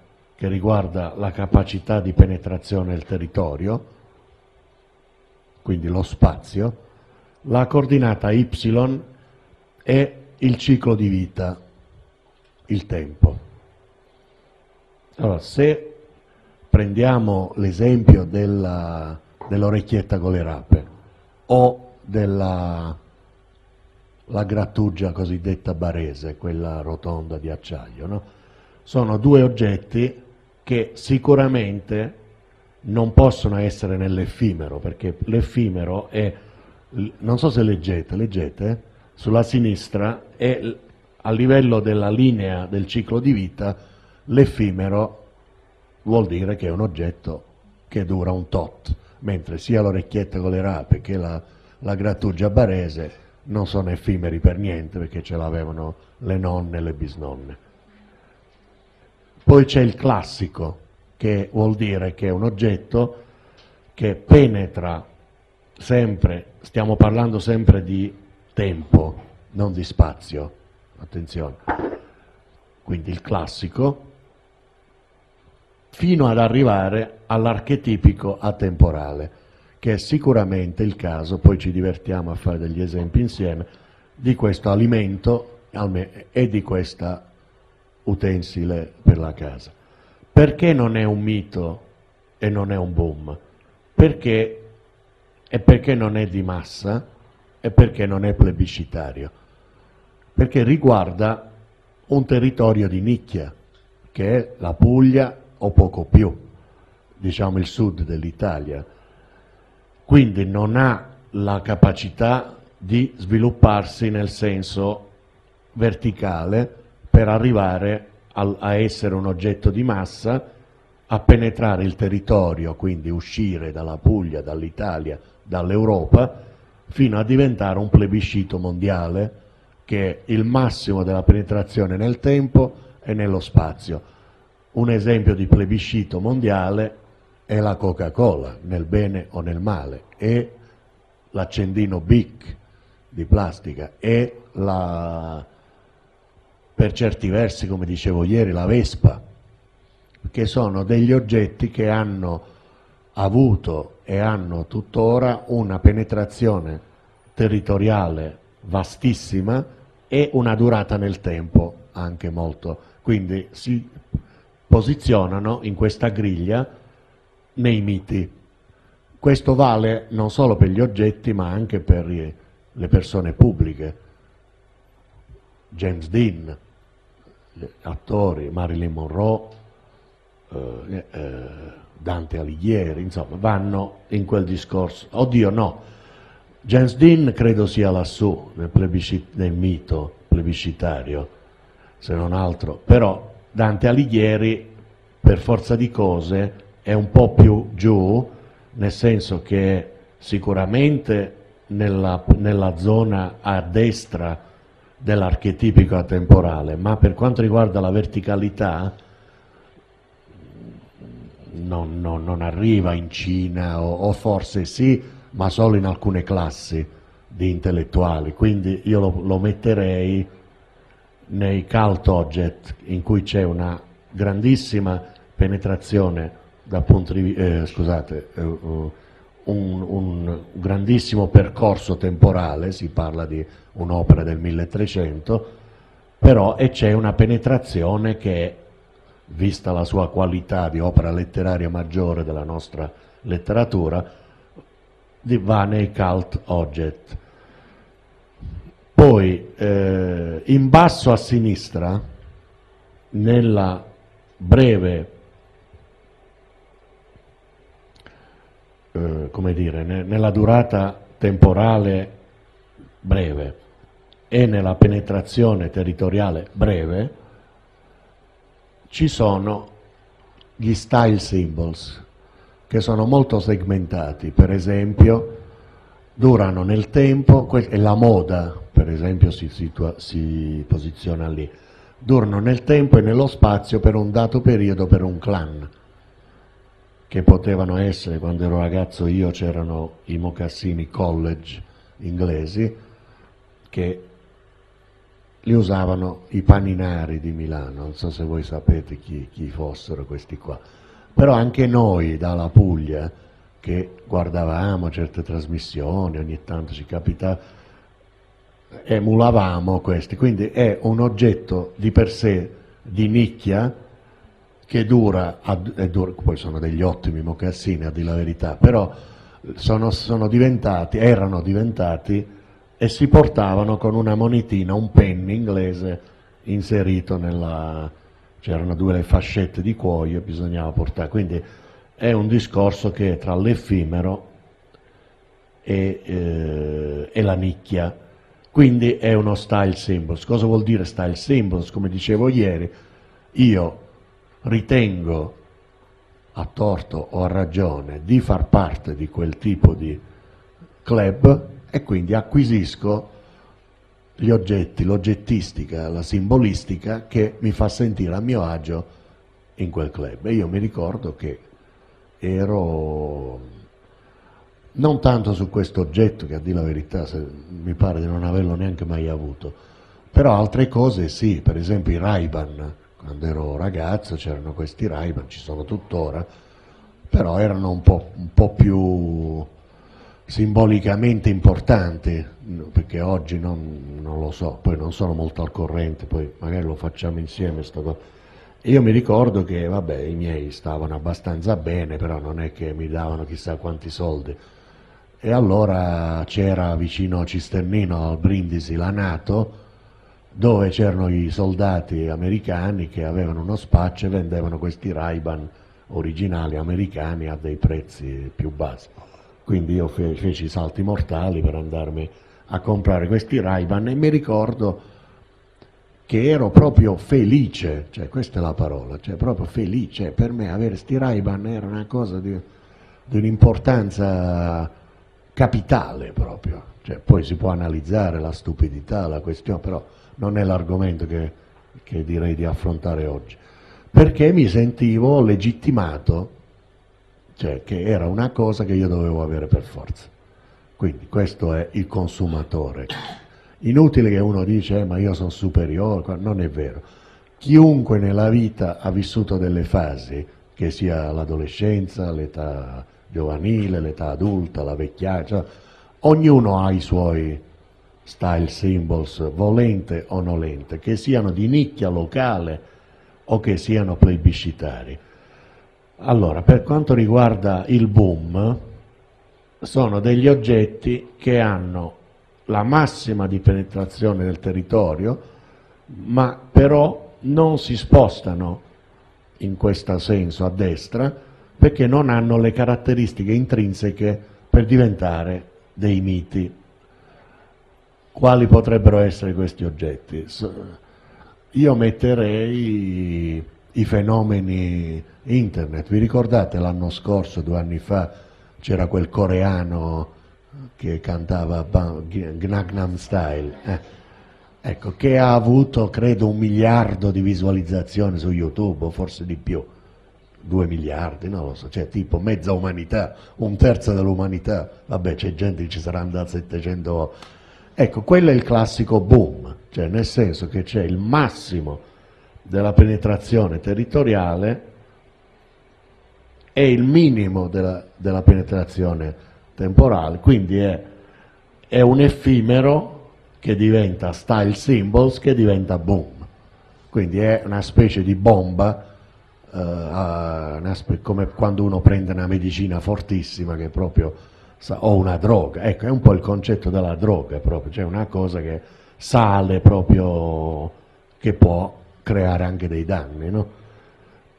che riguarda la capacità di penetrazione del territorio, quindi lo spazio, la coordinata y è il ciclo di vita, il tempo. Allora, se prendiamo l'esempio dell'orecchietta con le rape o della la grattugia cosiddetta barese, quella rotonda di acciaio, no? sono due oggetti che sicuramente non possono essere nell'effimero, perché l'effimero è, non so se leggete, leggete, sulla sinistra è a livello della linea del ciclo di vita, l'effimero vuol dire che è un oggetto che dura un tot, mentre sia l'orecchietta con le rape che la, la grattugia barese non sono effimeri per niente perché ce l'avevano le nonne e le bisnonne. Poi c'è il classico, che vuol dire che è un oggetto che penetra sempre, stiamo parlando sempre di tempo, non di spazio, attenzione. Quindi il classico, fino ad arrivare all'archetipico atemporale, che è sicuramente il caso, poi ci divertiamo a fare degli esempi insieme, di questo alimento e di questa utensile per la casa. Perché non è un mito e non è un boom? Perché e perché non è di massa e perché non è plebiscitario? Perché riguarda un territorio di nicchia, che è la Puglia o poco più, diciamo il sud dell'Italia. Quindi non ha la capacità di svilupparsi nel senso verticale per arrivare a essere un oggetto di massa, a penetrare il territorio, quindi uscire dalla Puglia, dall'Italia, dall'Europa, fino a diventare un plebiscito mondiale che è il massimo della penetrazione nel tempo e nello spazio. Un esempio di plebiscito mondiale è la Coca-Cola, nel bene o nel male, e l'accendino Bic di plastica, e la, per certi versi, come dicevo ieri, la Vespa, che sono degli oggetti che hanno avuto e hanno tuttora una penetrazione territoriale vastissima e una durata nel tempo anche molto. Quindi si posizionano in questa griglia nei miti. Questo vale non solo per gli oggetti ma anche per le persone pubbliche. James Dean, attori, Marilyn Monroe, eh, eh, Dante Alighieri, insomma, vanno in quel discorso. Oddio, no, James Dean credo sia lassù, nel, nel mito plebiscitario, se non altro, però Dante Alighieri, per forza di cose, è un po' più giù, nel senso che sicuramente nella, nella zona a destra dell'archetipico atemporale, ma per quanto riguarda la verticalità non, non, non arriva in Cina o, o, forse sì, ma solo in alcune classi di intellettuali, quindi io lo, lo metterei nei cult object in cui c'è una grandissima penetrazione dal punto di eh, scusate, eh, uh, un, un, grandissimo percorso temporale, si parla di un'opera del 1300, però e c'è una penetrazione che, vista la sua qualità di opera letteraria maggiore della nostra letteratura, va nei cult object. Poi, eh, in basso a sinistra, nella breve eh, come dire, ne, nella durata temporale breve e nella penetrazione territoriale breve, ci sono gli style symbols che sono molto segmentati, per esempio durano nel tempo, e la moda per esempio si, situa, si posiziona lì, durano nel tempo e nello spazio per un dato periodo, per un clan che potevano essere, quando ero ragazzo io c'erano i mocassini college inglesi, che li usavano i paninari di Milano, non so se voi sapete chi, chi fossero questi qua, però anche noi dalla Puglia che guardavamo certe trasmissioni, ogni tanto ci capitava, emulavamo questi, quindi è un oggetto di per sé di nicchia che dura, dura poi sono degli ottimi mocassini a dire la verità, però sono, sono diventati, erano diventati e si portavano con una monetina, un penny inglese inserito nella... c'erano due fascette di cuoio e bisognava portare, quindi è un discorso che è tra l'effimero e, eh, e la nicchia, quindi è uno style symbols. Cosa vuol dire style symbols? Come dicevo ieri, io ritengo a torto o a ragione di far parte di quel tipo di club e quindi acquisisco gli oggetti, l'oggettistica, la simbolistica che mi fa sentire a mio agio in quel club. E io mi ricordo che ero non tanto su questo oggetto, che a dire la verità mi pare di non averlo neanche mai avuto, però altre cose sì, per esempio i Ray-Ban, quando ero ragazzo c'erano questi Ray-Ban, ci sono tuttora, però erano un po', un po più simbolicamente importanti, perché oggi non, non, lo so, poi non sono molto al corrente, poi magari lo facciamo insieme. Io mi ricordo che vabbè, i miei stavano abbastanza bene, però non è che mi davano chissà quanti soldi. E allora c'era vicino a Cisternino, al Brindisi, la Nato, dove c'erano i soldati americani che avevano uno spaccio e vendevano questi Ray-Ban originali americani a dei prezzi più bassi. Quindi io fe feci salti mortali per andarmi a comprare questi Ray-Ban e mi ricordo che ero proprio felice, cioè questa è la parola, cioè proprio felice, per me avere questi Ray-Ban era una cosa di, di un'importanza capitale proprio, cioè, poi si può analizzare la stupidità, la questione, però non è l'argomento che, che direi di affrontare oggi, perché mi sentivo legittimato cioè che era una cosa che io dovevo avere per forza. Quindi questo è il consumatore. Inutile che uno dice eh, ma io sono superiore, non è vero. Chiunque nella vita ha vissuto delle fasi, che sia l'adolescenza, l'età giovanile, l'età adulta, la vecchiaia, cioè, ognuno ha i suoi style symbols, volente o nolente, che siano di nicchia locale o che siano plebiscitari. Allora, per quanto riguarda il boom, sono degli oggetti che hanno la massima di penetrazione del territorio, ma però non si spostano in questo senso a destra perché non hanno le caratteristiche intrinseche per diventare dei miti. Quali potrebbero essere questi oggetti? Io metterei i fenomeni internet. Vi ricordate l'anno scorso, due anni fa, c'era quel coreano che cantava Gnagnam Style, eh? ecco, che ha avuto credo un miliardo di visualizzazioni su YouTube, o forse di più, due miliardi, non lo so, cioè tipo mezza umanità, un terzo dell'umanità, vabbè c'è gente che ci sarà andata a 700 Ecco, quello è il classico boom, cioè nel senso che c'è il massimo della penetrazione territoriale è il minimo della, della penetrazione temporale, quindi è, è, un effimero che diventa style symbols, che diventa boom. Quindi è una specie di bomba, eh, spe come quando uno prende una medicina fortissima che proprio, o una droga, ecco, è un po' il concetto della droga proprio, cioè una cosa che sale proprio, che può creare anche dei danni, no?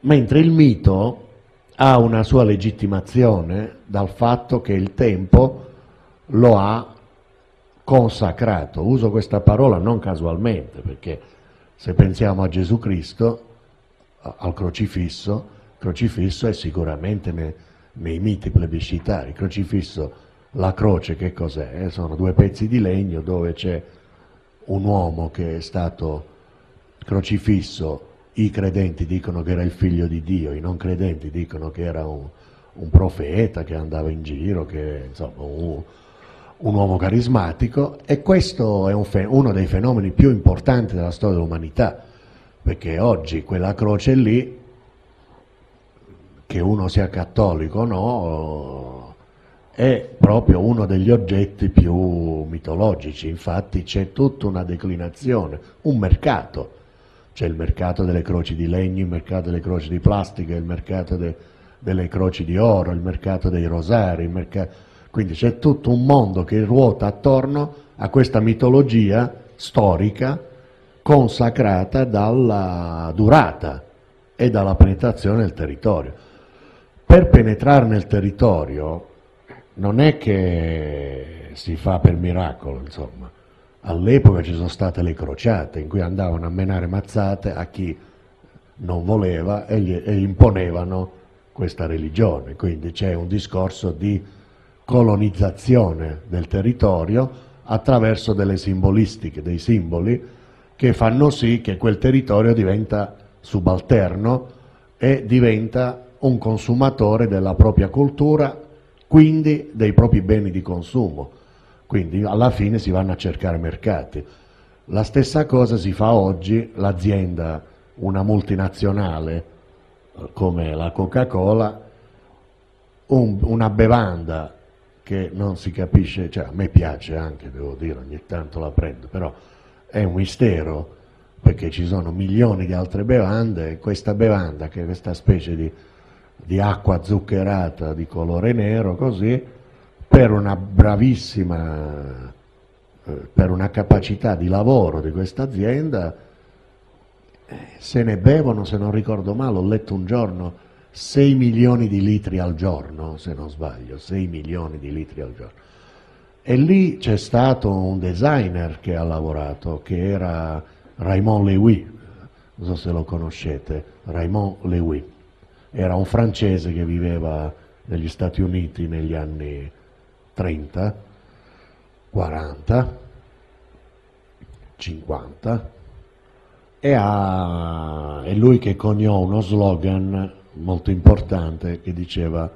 Mentre il mito ha una sua legittimazione dal fatto che il tempo lo ha consacrato. Uso questa parola non casualmente, perché se pensiamo a Gesù Cristo, al crocifisso, crocifisso è sicuramente nei, nei miti plebiscitari. Il crocifisso, la croce che cos'è? Eh, sono due pezzi di legno dove c'è un uomo che è stato crocifisso i credenti dicono che era il figlio di Dio, i non credenti dicono che era un, un profeta che andava in giro, che insomma un, un uomo carismatico e questo è un uno dei fenomeni più importanti della storia dell'umanità, perché oggi quella croce lì, che uno sia cattolico o no, è proprio uno degli oggetti più mitologici, infatti c'è tutta una declinazione, un mercato, c'è il mercato delle croci di legno, il mercato delle croci di plastica, il mercato de, delle croci di oro, il mercato dei rosari, mercato... quindi c'è tutto un mondo che ruota attorno a questa mitologia storica consacrata dalla durata e dalla penetrazione del territorio. Per penetrare nel territorio non è che si fa per miracolo, insomma. All'epoca ci sono state le crociate in cui andavano a menare mazzate a chi non voleva e gli e imponevano questa religione. Quindi c'è un discorso di colonizzazione del territorio attraverso delle simbolistiche, dei simboli che fanno sì che quel territorio diventa subalterno e diventa un consumatore della propria cultura, quindi dei propri beni di consumo. Quindi alla fine si vanno a cercare mercati. La stessa cosa si fa oggi, l'azienda, una multinazionale eh, come la Coca-Cola, un, una bevanda che non si capisce, cioè a me piace anche, devo dire, ogni tanto la prendo, però è un mistero perché ci sono milioni di altre bevande e questa bevanda, che è questa specie di di acqua zuccherata di colore nero, così, per una bravissima, eh, per una capacità di lavoro di questa azienda, eh, se ne bevono, se non ricordo male, ho letto un giorno, 6 milioni di litri al giorno, se non sbaglio, 6 milioni di litri al giorno. E lì c'è stato un designer che ha lavorato, che era Raymond Lewy, non so se lo conoscete, Raymond Lewy era un francese che viveva negli Stati Uniti negli anni 30, 40, 50 e ha, è lui che coniò uno slogan molto importante che diceva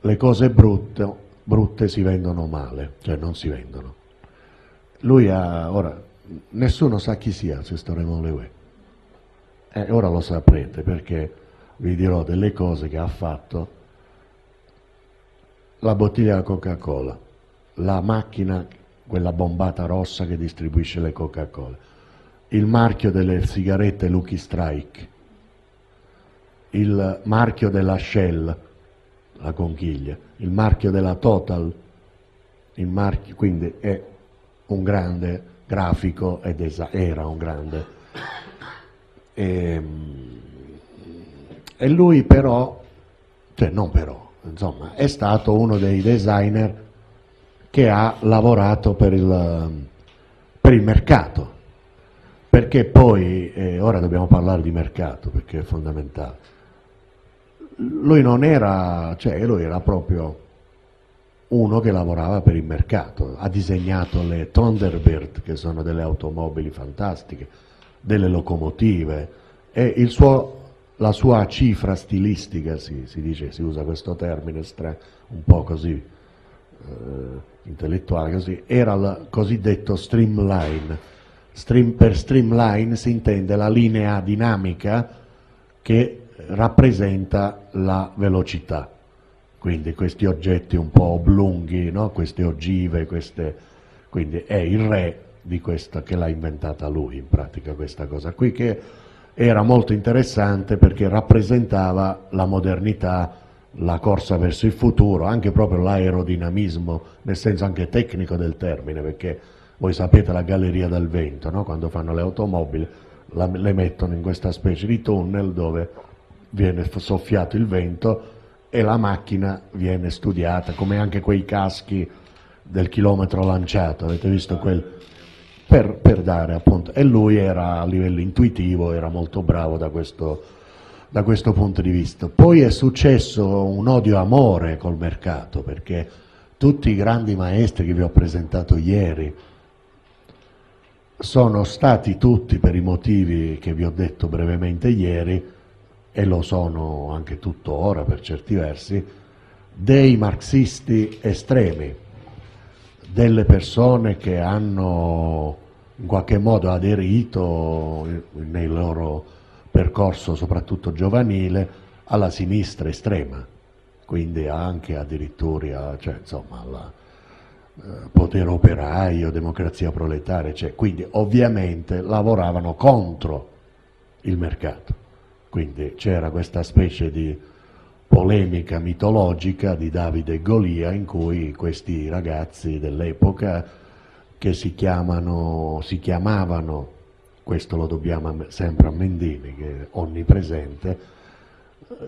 le cose brutte, brutte si vendono male, cioè non si vendono. Lui ha, ora, nessuno sa chi sia questo Raymond Lewe, eh, ora lo saprete perché vi dirò delle cose che ha fatto la bottiglia della Coca-Cola, la macchina, quella bombata rossa che distribuisce le Coca-Cola, il marchio delle sigarette Lucky Strike, il marchio della Shell, la conchiglia, il marchio della Total, il marchio, quindi è un grande grafico ed era un grande. E, ehm, e lui però, cioè non però, insomma, è stato uno dei designer che ha lavorato per il, per il mercato, perché poi, eh, ora dobbiamo parlare di mercato perché è fondamentale, lui non era, cioè lui era proprio uno che lavorava per il mercato, ha disegnato le Thunderbird che sono delle automobili fantastiche, delle locomotive e il suo la sua cifra stilistica, si, si dice, si usa questo termine un po' così eh, intellettuale, così, era il cosiddetto streamline. Stream, per streamline si intende la linea dinamica che rappresenta la velocità. Quindi questi oggetti un po' oblunghi, no? queste ogive, queste... quindi è il re di questa che l'ha inventata lui in pratica questa cosa qui che era molto interessante perché rappresentava la modernità, la corsa verso il futuro, anche proprio l'aerodinamismo, nel senso anche tecnico del termine, perché voi sapete la galleria del vento, no? quando fanno le automobili la, le mettono in questa specie di tunnel dove viene soffiato il vento e la macchina viene studiata, come anche quei caschi del chilometro lanciato, avete visto quel per, per dare appunto, e lui era a livello intuitivo, era molto bravo da questo, da questo punto di vista. Poi è successo un odio-amore col mercato, perché tutti i grandi maestri che vi ho presentato ieri sono stati tutti per i motivi che vi ho detto brevemente ieri, e lo sono anche tuttora per certi versi, dei marxisti estremi, delle persone che hanno in qualche modo aderito nel loro percorso soprattutto giovanile alla sinistra estrema, quindi anche addirittura cioè, insomma, alla eh, potere operaio, democrazia proletaria, cioè, quindi ovviamente lavoravano contro il mercato. Quindi c'era questa specie di polemica mitologica di Davide e Golia in cui questi ragazzi dell'epoca che si, chiamano, si chiamavano, questo lo dobbiamo sempre a Mendini che è onnipresente,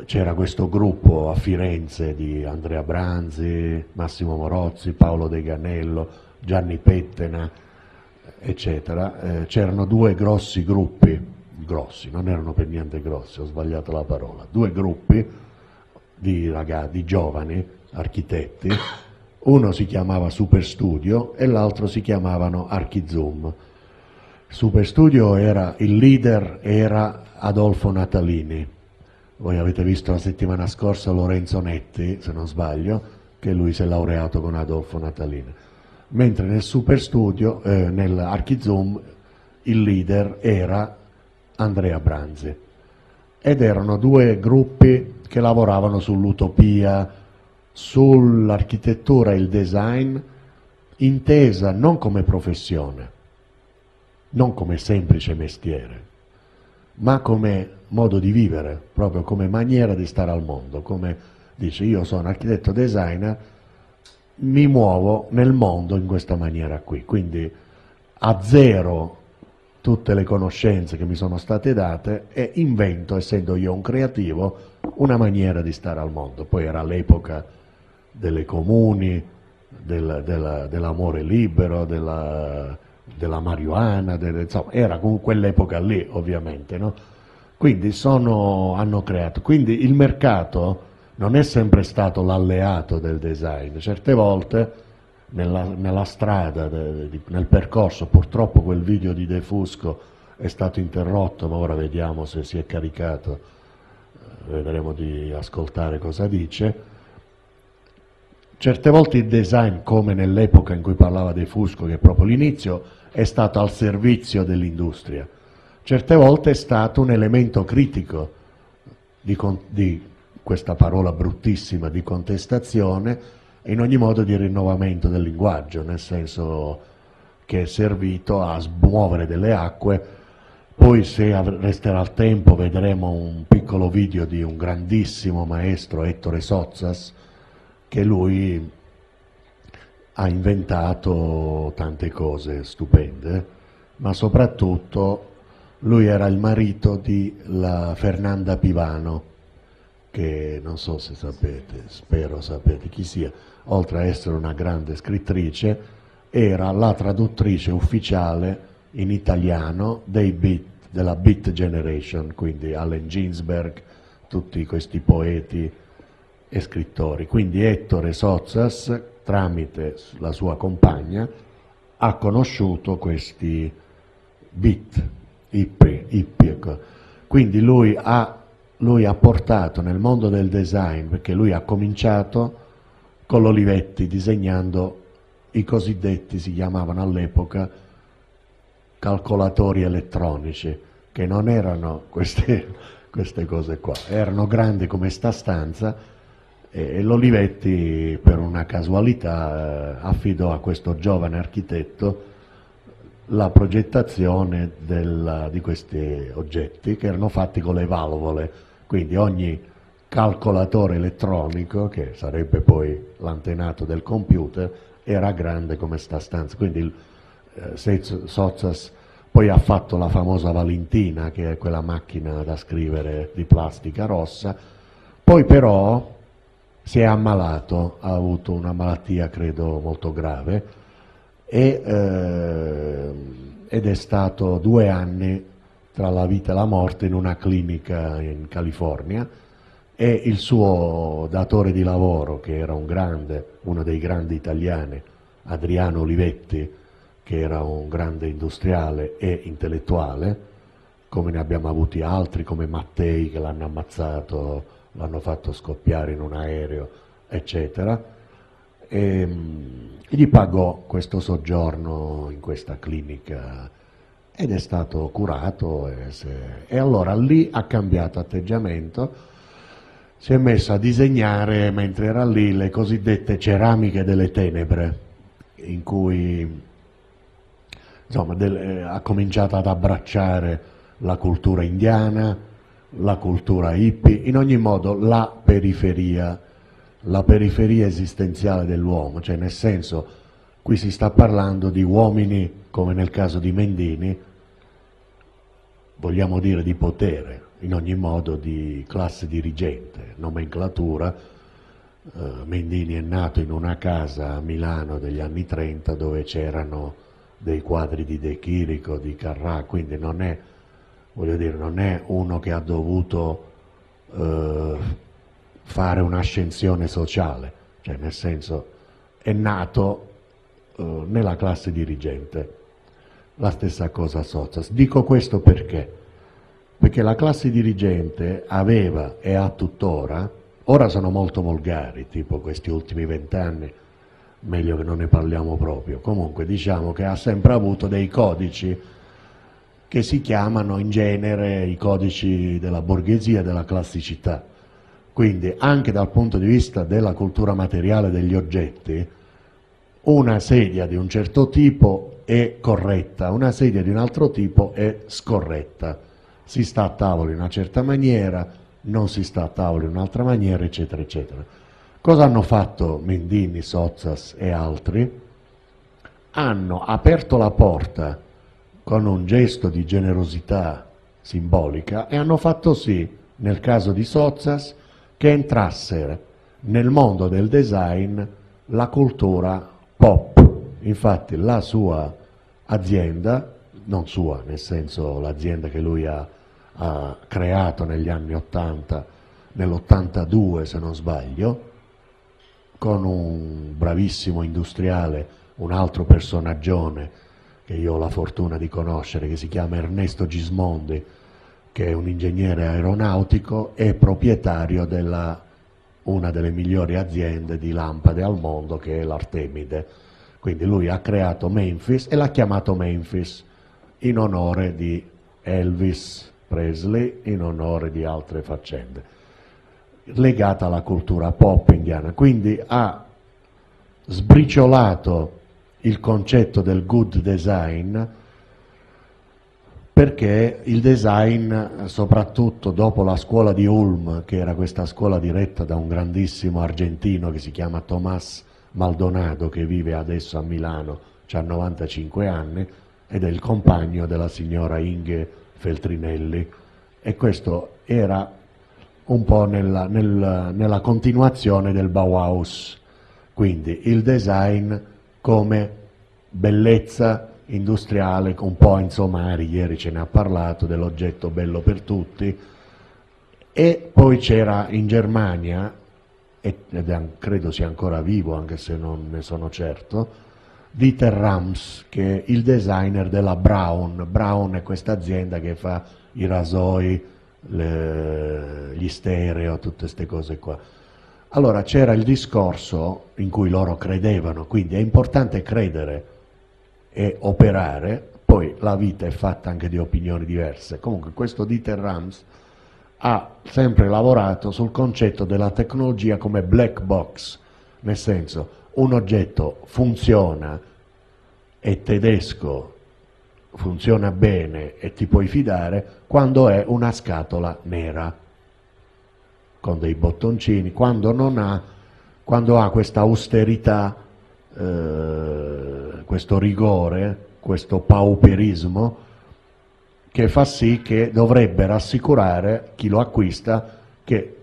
c'era questo gruppo a Firenze di Andrea Branzi, Massimo Morozzi, Paolo De Ganello, Gianni Pettena, eccetera. Eh, c'erano due grossi gruppi, grossi, non erano per niente grossi, ho sbagliato la parola, due gruppi di ragazzi, di giovani architetti, uno si chiamava Super Studio e l'altro si chiamavano Archizoom. Super Studio era, il leader era Adolfo Natalini, voi avete visto la settimana scorsa Lorenzo Netti, se non sbaglio, che lui si è laureato con Adolfo Natalini. Mentre nel Super Studio, eh, nell'Archizoom, il leader era Andrea Branzi. Ed erano due gruppi che lavoravano sull'utopia, sull'architettura e il design, intesa non come professione, non come semplice mestiere, ma come modo di vivere, proprio come maniera di stare al mondo, come dice io sono architetto designer, mi muovo nel mondo in questa maniera qui, quindi a zero tutte le conoscenze che mi sono state date e invento, essendo io un creativo, una maniera di stare al mondo. Poi era l'epoca delle comuni, del, della, dell'amore libero, della, della marijuana, delle, insomma, era con quell'epoca lì ovviamente, no? Quindi sono, hanno creato, quindi il mercato non è sempre stato l'alleato del design, certe volte nella, nella strada, de, de, nel percorso, purtroppo quel video di De Fusco è stato interrotto, ma ora vediamo se si è caricato, eh, vedremo di ascoltare cosa dice. Certe volte il design, come nell'epoca in cui parlava De Fusco, che è proprio l'inizio, è stato al servizio dell'industria. Certe volte è stato un elemento critico di, di questa parola bruttissima di contestazione in ogni modo di rinnovamento del linguaggio, nel senso che è servito a smuovere delle acque. Poi se resterà il tempo vedremo un piccolo video di un grandissimo maestro, Ettore Sozzas, che lui ha inventato tante cose stupende, ma soprattutto lui era il marito di Fernanda Pivano, che non so se sapete, spero sapete chi sia, oltre a essere una grande scrittrice, era la traduttrice ufficiale in italiano beat, della Beat Generation, quindi Allen Ginsberg, tutti questi poeti e scrittori. Quindi Ettore Sozzas, tramite la sua compagna, ha conosciuto questi beat, Ippi, Ippi ecco. Quindi lui ha, lui ha portato nel mondo del design, perché lui ha cominciato con l'Olivetti disegnando i cosiddetti, si chiamavano all'epoca, calcolatori elettronici, che non erano queste, queste cose qua, erano grandi come sta stanza e l'Olivetti per una casualità eh, affidò a questo giovane architetto la progettazione del, di questi oggetti che erano fatti con le valvole, quindi ogni calcolatore elettronico, che sarebbe poi l'antenato del computer, era grande come sta stanza. Quindi il, eh, Sozzas poi ha fatto la famosa Valentina, che è quella macchina da scrivere di plastica rossa, poi però si è ammalato, ha avuto una malattia credo molto grave, e, eh, ed è stato due anni tra la vita e la morte in una clinica in California e il suo datore di lavoro, che era un grande, uno dei grandi italiani, Adriano Olivetti, che era un grande industriale e intellettuale, come ne abbiamo avuti altri come Mattei che l'hanno ammazzato, l'hanno fatto scoppiare in un aereo, eccetera. E mh, gli pagò questo soggiorno in questa clinica ed è stato curato e, se, e allora lì ha cambiato atteggiamento, si è messo a disegnare mentre era lì le cosiddette ceramiche delle tenebre, in cui insomma, del, eh, ha cominciato ad abbracciare la cultura indiana, la cultura hippie, in ogni modo la periferia, la periferia esistenziale dell'uomo, cioè nel senso qui si sta parlando di uomini, come nel caso di Mendini, vogliamo dire di potere, in ogni modo di classe dirigente, nomenclatura. Eh, Mendini è nato in una casa a Milano degli anni 30 dove c'erano dei quadri di De Chirico, di Carrà, quindi non è, dire, non è uno che ha dovuto eh, fare un'ascensione sociale, cioè nel senso è nato eh, nella classe dirigente. La stessa cosa Sozas. Dico questo perché? Perché la classe dirigente aveva e ha tuttora, ora sono molto volgari, tipo questi ultimi vent'anni, meglio che non ne parliamo proprio. Comunque diciamo che ha sempre avuto dei codici che si chiamano in genere i codici della borghesia della classicità. Quindi anche dal punto di vista della cultura materiale degli oggetti, una sedia di un certo tipo è corretta, una sedia di un altro tipo è scorretta. Si sta a tavolo in una certa maniera, non si sta a tavolo in un'altra maniera, eccetera, eccetera. Cosa hanno fatto Mendini, Sozzas e altri? Hanno aperto la porta con un gesto di generosità simbolica e hanno fatto sì, nel caso di Sozzas, che entrasse nel mondo del design la cultura pop. Infatti la sua azienda, non sua, nel senso l'azienda che lui ha, ha creato negli anni 80, nell'82 se non sbaglio, con un bravissimo industriale, un altro personaggione che io ho la fortuna di conoscere, che si chiama Ernesto Gismondi, che è un ingegnere aeronautico e proprietario della una delle migliori aziende di lampade al mondo che è l'Artemide. Quindi lui ha creato Memphis e l'ha chiamato Memphis in onore di Elvis Presley, in onore di altre faccende legata alla cultura pop indiana, quindi ha sbriciolato il concetto del good design perché il design, soprattutto dopo la scuola di Ulm, che era questa scuola diretta da un grandissimo argentino che si chiama Tomás Maldonado, che vive adesso a Milano, ha 95 anni, ed è il compagno della signora Inge Feltrinelli, e questo era un po' nella, nel, nella continuazione del Bauhaus, quindi il design come bellezza industriale, un po' insomma, ieri ce ne ha parlato dell'oggetto bello per tutti, e poi c'era in Germania, ed è, credo sia ancora vivo anche se non ne sono certo, Dieter Rams, che è il designer della Braun. Braun è questa azienda che fa i rasoi, le, gli stereo, tutte queste cose qua. Allora c'era il discorso in cui loro credevano, quindi è importante credere e operare, poi la vita è fatta anche di opinioni diverse. Comunque questo Dieter Rams ha sempre lavorato sul concetto della tecnologia come black box, nel senso un oggetto funziona, è tedesco, funziona bene e ti puoi fidare quando è una scatola nera con dei bottoncini, quando non ha, quando ha questa austerità, eh, questo rigore, questo pauperismo che fa sì che dovrebbe rassicurare chi lo acquista che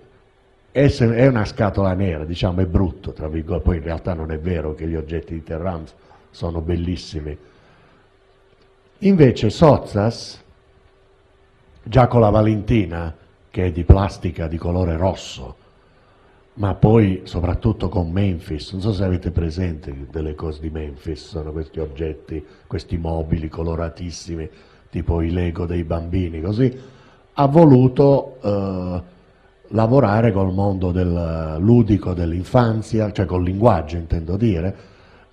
è una scatola nera, diciamo, è brutto, tra virgolette, poi in realtà non è vero che gli oggetti di Terrams sono bellissimi, Invece Sozzas, già con la Valentina, che è di plastica di colore rosso, ma poi soprattutto con Memphis, non so se avete presente delle cose di Memphis, sono questi oggetti, questi mobili coloratissimi, tipo i Lego dei bambini, così, ha voluto eh, lavorare col mondo del ludico dell'infanzia, cioè col linguaggio intendo dire,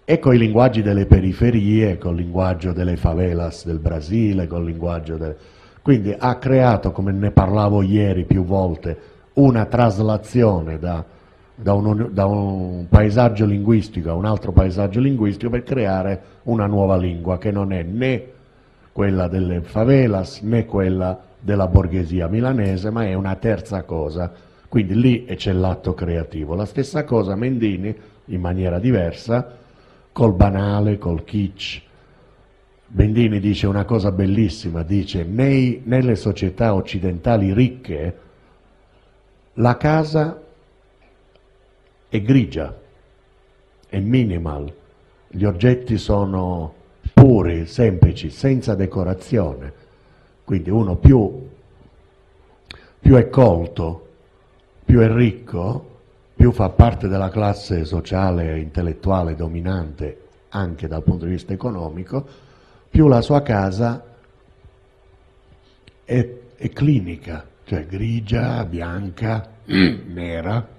e con i linguaggi delle periferie, col linguaggio delle favelas del Brasile, col linguaggio del... Quindi ha creato, come ne parlavo ieri più volte, una traslazione da, da, un, da un paesaggio linguistico a un altro paesaggio linguistico per creare una nuova lingua che non è né quella delle favelas né quella della borghesia milanese, ma è una terza cosa. Quindi lì c'è l'atto creativo. La stessa cosa Mendini, in maniera diversa, col banale, col kitsch. Mendini dice una cosa bellissima, dice nei, nelle società occidentali ricche la casa è grigia, è minimal, gli oggetti sono puri, semplici, senza decorazione. Quindi uno più, più è colto, più è ricco, più fa parte della classe sociale e intellettuale dominante anche dal punto di vista economico, più la sua casa è, è clinica, cioè grigia, bianca, nera,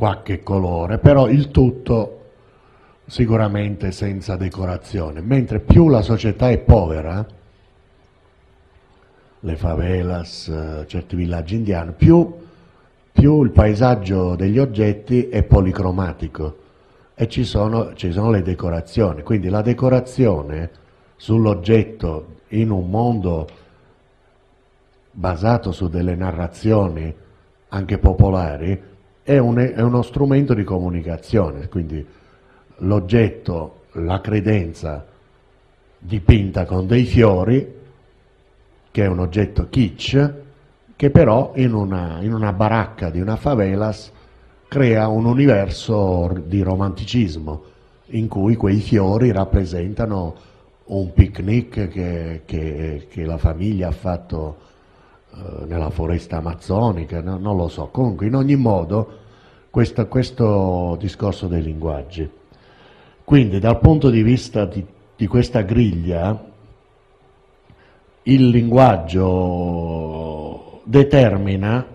qualche colore, però il tutto sicuramente senza decorazione, mentre più la società è povera, le favelas, eh, certi villaggi indiani, più, più, il paesaggio degli oggetti è policromatico e ci sono, ci sono le decorazioni. Quindi la decorazione sull'oggetto in un mondo basato su delle narrazioni anche popolari è, un, è uno strumento di comunicazione, quindi l'oggetto, la credenza dipinta con dei fiori che è un oggetto kitsch, che però in una, in una baracca di una favelas crea un universo di romanticismo in cui quei fiori rappresentano un picnic che, che, che la famiglia ha fatto eh, nella foresta amazzonica, no? non lo so. Comunque, in ogni modo, questo, questo, discorso dei linguaggi. Quindi, dal punto di vista di, di questa griglia, il linguaggio determina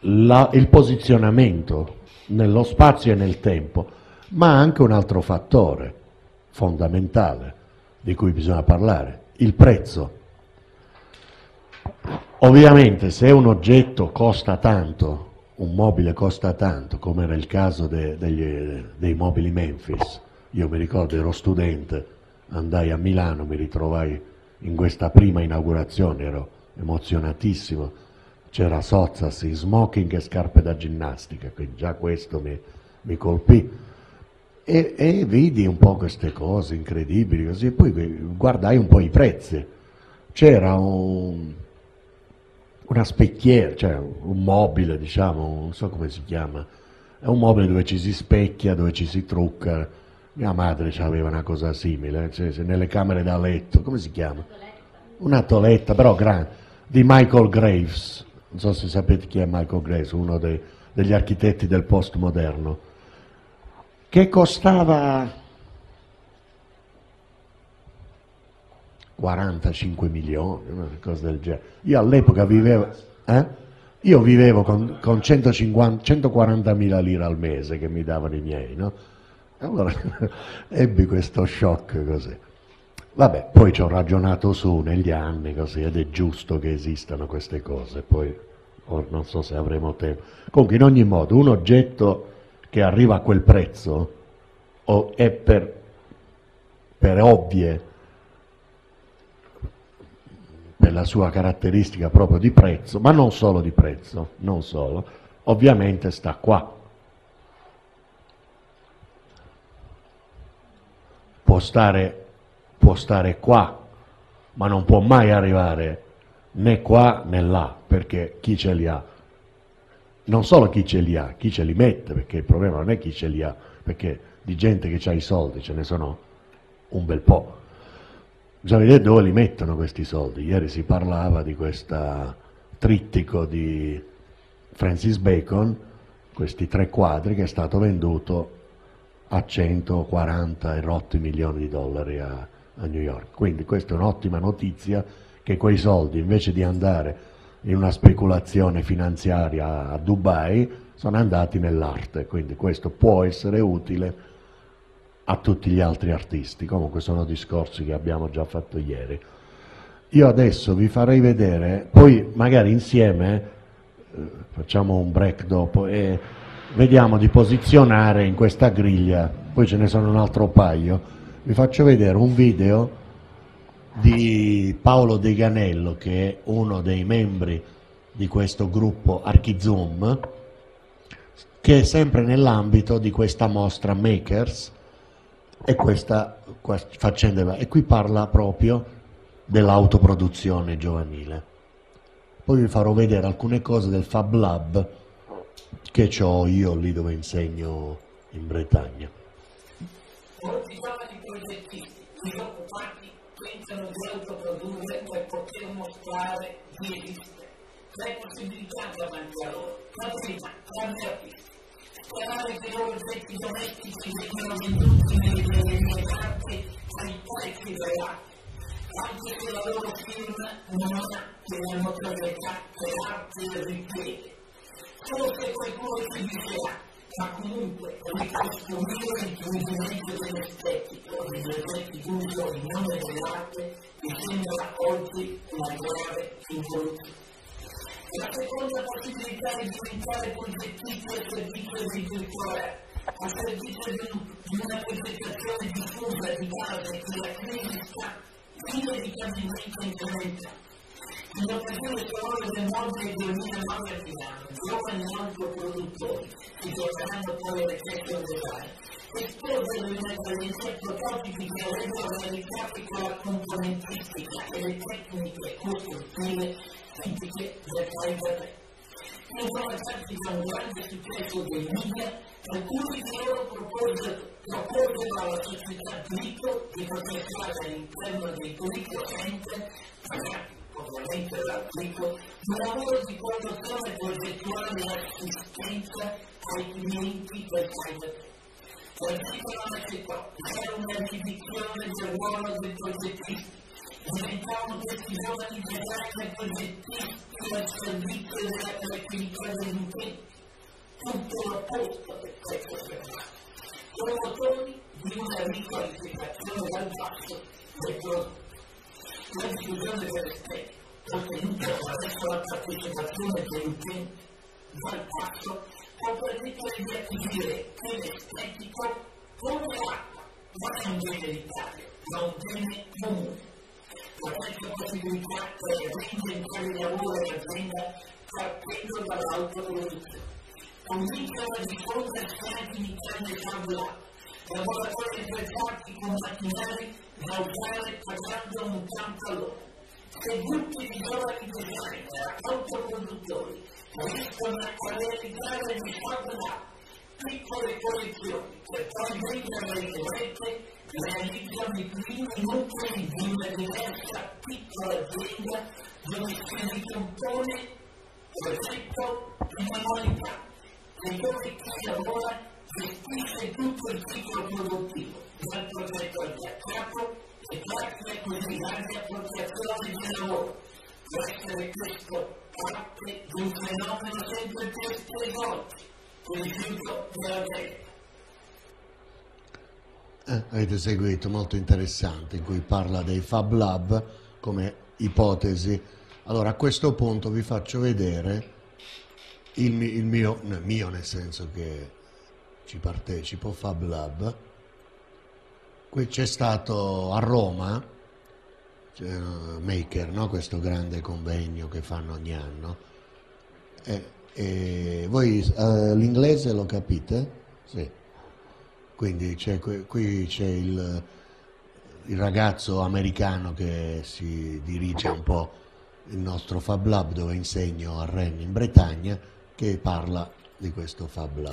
la, il posizionamento nello spazio e nel tempo, ma anche un altro fattore fondamentale di cui bisogna parlare, il prezzo. Ovviamente se un oggetto costa tanto, un mobile costa tanto, come era il caso de, degli, dei mobili Memphis, io mi ricordo ero studente, andai a Milano, mi ritrovai in questa prima inaugurazione, ero emozionatissimo, c'era Sozzas in smoking e scarpe da ginnastica, quindi già questo mi, mi colpì. E, e, vidi un po' queste cose incredibili, così, e poi guardai un po' i prezzi. C'era un, una specchiera, cioè un mobile, diciamo, non so come si chiama, è un mobile dove ci si specchia, dove ci si trucca, mia madre aveva una cosa simile, cioè, nelle camere da letto, come si chiama? Una toletta, però grande, di Michael Graves. Non so se sapete chi è Michael Graves, uno dei, degli architetti del postmoderno, che costava 45 milioni, una cosa del genere. Io all'epoca vivevo... Eh? Io vivevo con, con 140 mila lire al mese che mi davano i miei, no? Allora ebbi questo shock così. Vabbè, poi ci ho ragionato su negli anni così ed è giusto che esistano queste cose, poi non so se avremo tempo. Comunque in ogni modo un oggetto che arriva a quel prezzo è per, per ovvie, per la sua caratteristica proprio di prezzo, ma non solo di prezzo, non solo, ovviamente sta qua può stare, può stare qua, ma non può mai arrivare né qua né là, perché chi ce li ha? Non solo chi ce li ha, chi ce li mette, perché il problema non è chi ce li ha, perché di gente che ha i soldi ce ne sono un bel po'. Bisogna vedere dove li mettono questi soldi. Ieri si parlava di questo trittico di Francis Bacon, questi tre quadri che è stato venduto a 140 e rotti milioni di dollari a, a New York. Quindi questa è un'ottima notizia che quei soldi invece di andare in una speculazione finanziaria a Dubai, sono andati nell'arte, quindi questo può essere utile a tutti gli altri artisti. Comunque sono discorsi che abbiamo già fatto ieri. Io adesso vi farei vedere, poi magari insieme eh, facciamo un break dopo e vediamo di posizionare in questa griglia, poi ce ne sono un altro paio, vi faccio vedere un video di Paolo De Ganello che è uno dei membri di questo gruppo Archizoom che è sempre nell'ambito di questa mostra Makers e questa faccenda e qui parla proprio dell'autoproduzione giovanile. Poi vi farò vedere alcune cose del Fab Lab che ho io lì dove insegno in Bretagna. Molti progettisti, disoccupati, pensano di autoprodurre per poter mostrare di esistere. Le possibilità davanti a loro, la prima, grandi artisti. Che i loro oggetti domestici vengano venduti nelle d'arte ai prezzi reali anche se la loro film non ha delle notorietà che l'arte richiede. Solo se qualcuno ci dicerà, ma comunque ricostruire il giungimento dell'estetico degli oggetti d'uso in nome dell'arte mi sembra oggi una grave involuzione. La seconda possibilità è diventare progettisti al servizio del virtuale, al servizio di una progettazione diffusa di base che la crisi sta inevitabilmente incrementa. In occasione sonore del mobile 2009 a Milano, giovani autoproduttori che giocheranno poi alle fashion design, esposero in sei prototipi che avrebbero realizzati con la componentistica e le tecniche costruttive tipiche del paese 3. Influenzati da un grande successo dei media, alcuni loro proporre alla società diritto di processare all'interno dei center, ovviamente l'articolo, un lavoro di promozione progettuale e assistenza ai clienti del cyber. L'articolo necessitò era una riduzione del ruolo del progettista, diventavano questi giovani designer progettisti al servizio della tecnica dell'utente, tutto l'opposto del testo fermato promotori di una riqualificazione dal basso del prodotto. La diffusione dell'estetica, ottenuta attraverso la partecipazione dell'utente dal basso, può permettere di acquisire che come l'acqua non è un bene elitario, ma un bene comune. Terza possibilità è reinventare il lavoro dell'azienda partendo dall'autoproduzione convincono a diffondere strati di carne fabula, lavoratori attrezzati con macchinari da usare pagando un campo a loro. Se gruppi di giovani designer, autoproduttori, riescono a realizzare di fabula piccole collezioni per poi in rete, realizzano i primi nuclei di una diversa piccola azienda dove si ricompone progetto di manualità e dove chi lavora gestisce tutto il ciclo produttivo, dal progetto al piacciato e pratica così l'ansia appropriazione del lavoro. Può essere questo parte di un fenomeno sempre più esteso oggi, il rifiuto della gente. Eh, avete seguito, molto interessante, in cui parla dei Fab Lab come ipotesi. Allora a questo punto vi faccio vedere il, il mio, no, mio, nel senso che ci partecipo, Fab Lab, qui c'è stato a Roma, Maker, no? questo grande convegno che fanno ogni anno, e, e voi uh, l'inglese lo capite? Sì. Quindi qui c'è il, il ragazzo americano che si dirige un po' il nostro Fab Lab dove insegno a Rennes in Bretagna che parla di questo Fab Lab.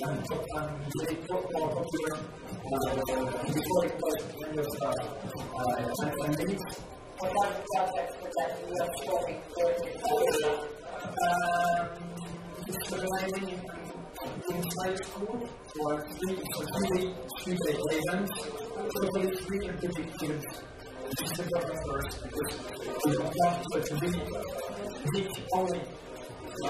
tanto tan directo como posible before it goes kind of uh, and lead. Without subject protection, you have scoring remaining in high school for three, for three, three day events, totally free and predictive. This is the first, because you don't want to be only I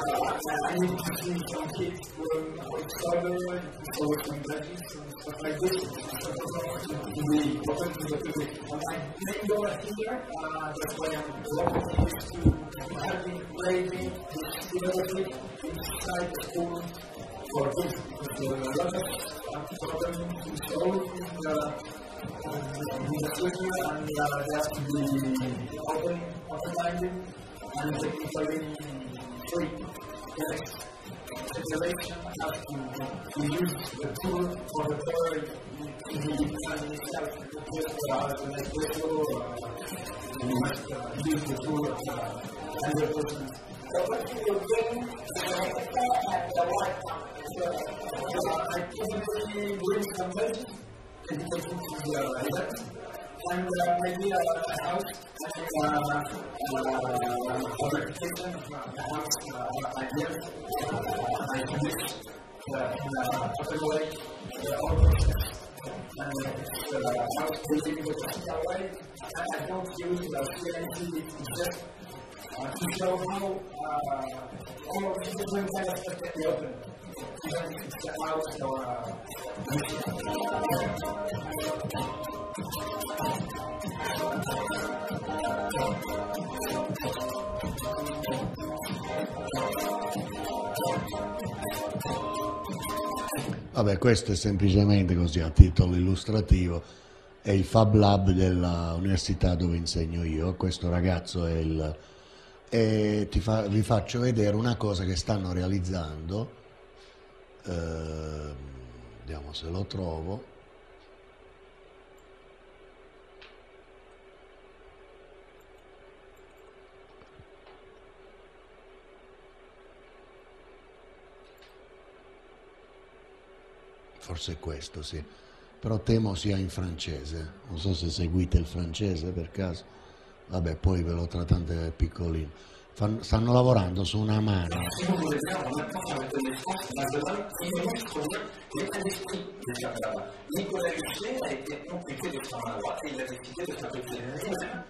to see some kids going outside, or some veggies and stuff like this. So to be open to the public. And goal here, uh, that's why I'm working, is to having grading this development inside the school for a lot of problems to solve in the, in the and uh, they have to be open, open-minded, and technically state that Federation has to, use the tool for the third to itself because uh, the must use the tool of the person. So what do you think and the what? So, activity doing something, education the uh, and uh, maybe uh, a house, uh, uh, fabrication of a house uh, ideas, uh, I can mix uh, in a proper way, the whole. And it's uh, house building in a practical way. And I don't use uh, CNC, just uh, to show how uh, all of these different of stuff can be open. Even if it's a house or a Vabbè, questo è semplicemente così a titolo illustrativo, è il Fab Lab dell'università dove insegno io, questo ragazzo è il... e fa- vi faccio vedere una cosa che stanno realizzando, ehm, vediamo se lo trovo. Forse è questo, sì. Però temo sia in francese. Non so se seguite il francese per caso. Vabbè, poi ve lo trattate piccolino. Fan- stanno lavorando su una mano.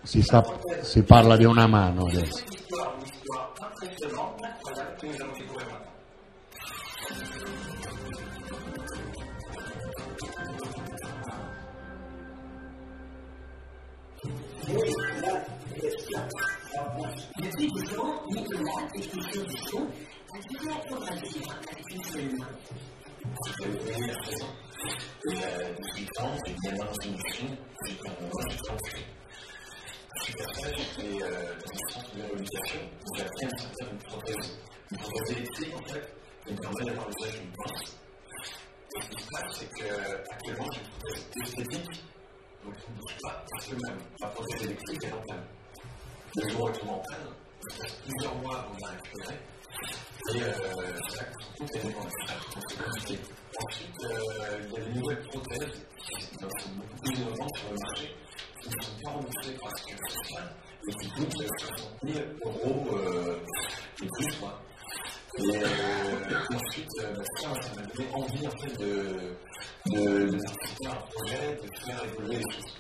Si, sta- si parla di una mano adesso. Le plus disant, Nicolas est une solution à qui avec une seule main. La différence, c'est bien l'intuition, c'est qu'on va se pencher. C'est pour ça j'étais dans le centre de la méditation, où j'avais un certain nombre de prothèses. Une prothèse électrique, en fait, qui me permet d'avoir l'usage d'une pince. Ce qui se passe, c'est qu'actuellement, j'ai une prothèse esthétique, donc je ne bouge pas, parce que même ma prothèse électrique, est en panne. Le jour où elle tombe en panne, ça passe plusieurs mois de la récupérer, et euh, nécessaire, donc c'est compliqué. Ensuite, euh, il y a des nouvelles prothèses qui sont beaucoup plus innovantes sur le marché, qui ne sont pas remboursées par la sécurité sociale et qui coûtent euh, 60 000 euros euh, et plus. Et, ensuite, ça, m'a donné envie en fait, de, de, de à un projet, de faire évoluer les choses.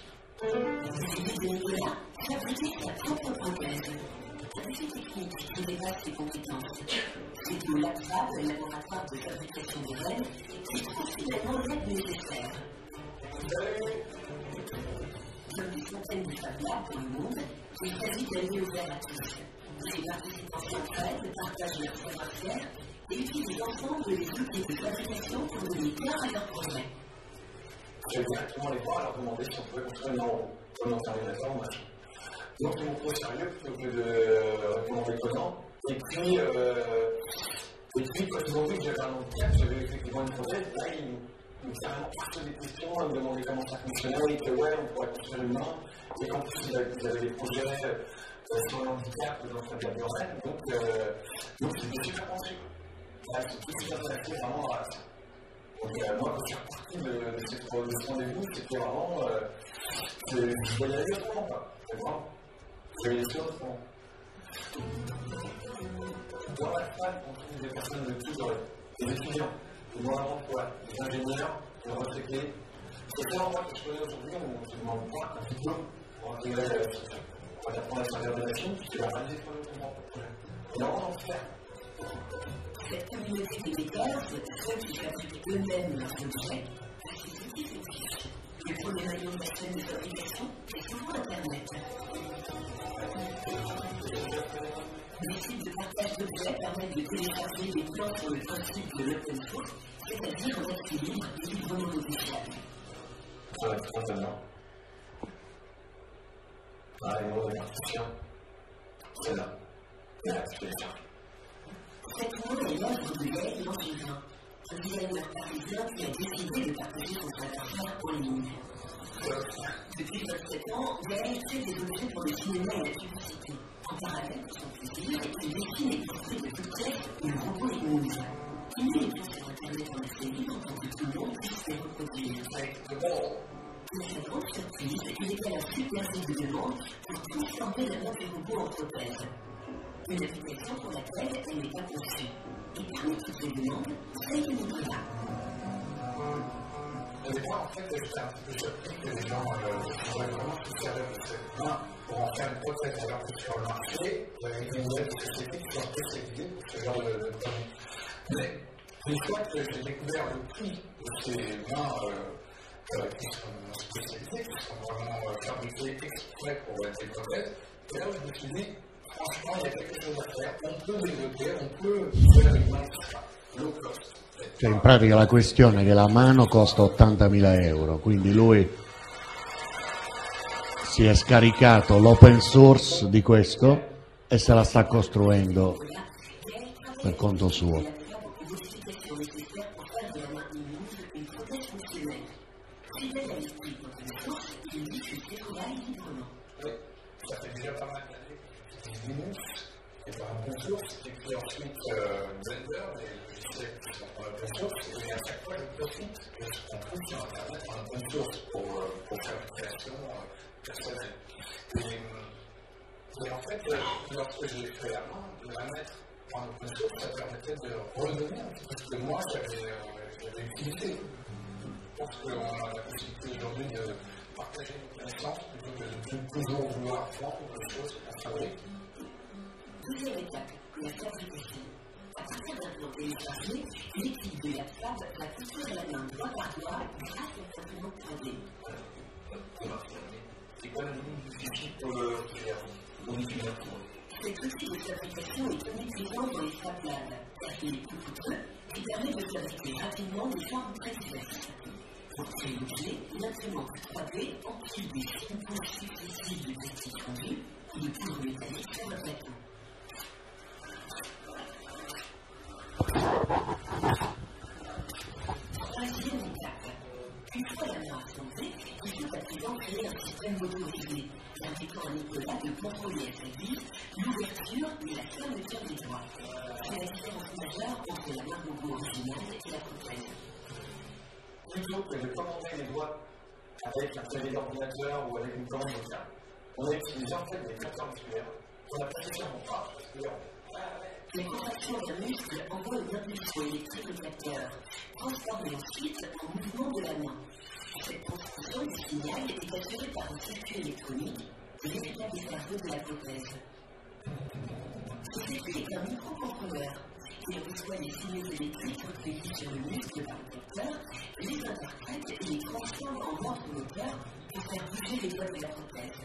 Fabriquer sa propre prothèse. Une technique qui dépasse ses compétences. C'est au LabFab, laboratoire de fabrication de rêves, qui trouve finalement l'aide nécessaire. Comme des centaines de Fab Labs dans le monde, il s'agit lieu ouvert à tous. Les participants s'entraident, partagent leur savoir-faire et utilisent ensemble les outils de fabrication pour donner cœur à leur projet. J'ai directement les voir, leur demander si on pouvait construire un euro, comme dans Terminator, machin. Donc ils m'ont pris au sérieux plutôt que de en déconnant. Et puis, et puis, quand ils ont vu que j'avais un handicap, j'avais effectivement une prothèse, là, ils carrément posé des questions, ils me demandaient comment ça fonctionnait, et que ouais, on pourrait construire une main, et qu'en plus, ils avaient des projets euh, sur le handicap dans la donc, euh, donc c'était super pensé. C'est tout suite intéressé vraiment à ça. Donc, euh, moi, quand je suis de, ce rendez-vous, c'était vraiment. Euh, je voyais aller autrement, quoi. C'est vrai. Je voyais choses autrement. Dans la salle, on trouve des personnes de tout genre, des étudiants, des moyens d'emploi, des ingénieurs, des retraités. C'est ça endroit que je connais aujourd'hui où on se demande pas un diplôme pour intégrer la société. On va apprendre à de la Chine, puisque la réalité pour le projet. Et là, on en fait. Cette communauté des méthodes, ceux qui fabriquent eux-mêmes leurs objets, participatifs et fiches. Le premier maillon de la chaîne de fabrication est souvent Internet. Les sites de partage d'objets permettent de télécharger des plans sur le principe de l'open source, c'est-à-dire un accès libre et librement modifiable. Ça va être Ah, les mots de partition, c'est là. Là, tu télécharges. Cette mot est l'œuvre de Gaël Langevin, un designer parisien qui a décidé de partager son savoir-faire en ligne. Depuis 27 ans, Gaël crée des objets pour le cinéma et la publicité. En parallèle son plaisir, il dessine et construit de toutes pièces le robot Edmund. Il met les pieds sur Internet en accès libre pour que tout le monde puisse les reproduire. Mais sa grande surprise, il est à la superbe de demande pour transformer la main du robot en prothèse. Une application pour laquelle elle n'est pas conçue. Et parmi toutes les demandes, celle de Nicolas. Au départ, en fait, j'étais un petit peu surpris que les gens euh, auraient vraiment tout servi de cette main pour en faire une prothèse alors que sur le marché, il y avait une nouvelle société qui sont spécialisées pour ce genre de, de produit. Mais une fois que j'ai découvert le prix de ces mains Cioè in pratica la questione è che la mano costa 80.000 euro, quindi lui si è scaricato l'open source di questo e se la sta costruendo per conto suo. Linux, source, et puis ensuite euh, Blender, les logiciels qui sont en open source, et à chaque fois je profite de ce qu'on trouve sur Internet en open source pour, euh, faire une création euh, personnelle. Et, en fait, euh, lorsque j'ai fait la main, de la mettre en open source, ça permettait de redonner un petit peu ce que moi j'avais euh, utilisé. Je pense qu'on a la possibilité aujourd'hui de partager nos connaissances plutôt que de toujours vouloir vendre des choses qu'on fabrique. Deuxième étape, la fabrication. À partir d'un plan téléchargé, l'équipe de la FAB va construire la main doigt par doigt grâce à l'imprimante 3D. C'est quoi la limite du fichier pour le pour l'utilisateur Cet outil de fabrication est omniprésent dans les Fab car il est peu coûteux et permet de fabriquer rapidement des formes très diverses. Pour créer l'objet, l'imprimante 3D empile des couches successives de plastique fondu ou de poudre métallique sur le plateau. Troisième étape. Une fois la main assemblée, il faut à présent créer un système motorisé, permettant à Nicolas de contrôler à sa guise l'ouverture et la fermeture des doigts. C'est la différence majeure entre la robot originale et la prothèse. Plutôt que de commander les doigts avec un clavier d'ordinateur ou avec une commande vocale, on a utilisé en fait des capteurs musculaires qu'on a placés sur mon bras. Les contractions d'un muscle envoient une impulsion électrique au capteur, transformée ensuite en mouvement de la main. Cette transmission du signal est assurée par un circuit électronique, véritable cerveau de la prothèse. Ce circuit est un microcontrôleur qui reçoit les signaux électriques recueillis sur le muscle par le capteur, les interprète et les transforme en ordre moteur pour faire bouger les doigts de la prothèse.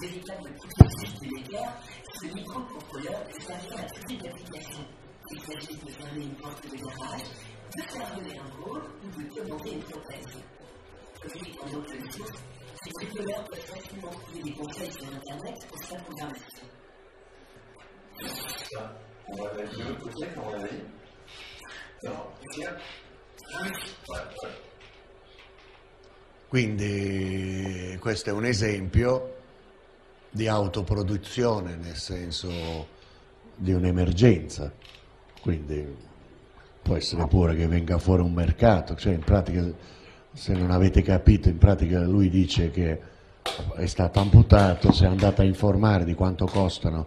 Véritable couteau de l'éclair, ce microcontrôleur peut servir à tout type d'application. Il s'agit de fermer une porte de garage, de faire un rôle ou de commander une prothèse. così con molte risorse, si sicurerà perfettimo di conseils sur Internet pour un investissement. Ça, on va mettre de l'autre côté, on l'a tiens. Ouais, ouais. Quindi questo è un esempio di autoproduzione nel senso di un'emergenza, quindi può essere pure che venga fuori un mercato, cioè in pratica se non avete capito, in pratica lui dice che è stato amputato, si è andato a informare di quanto costano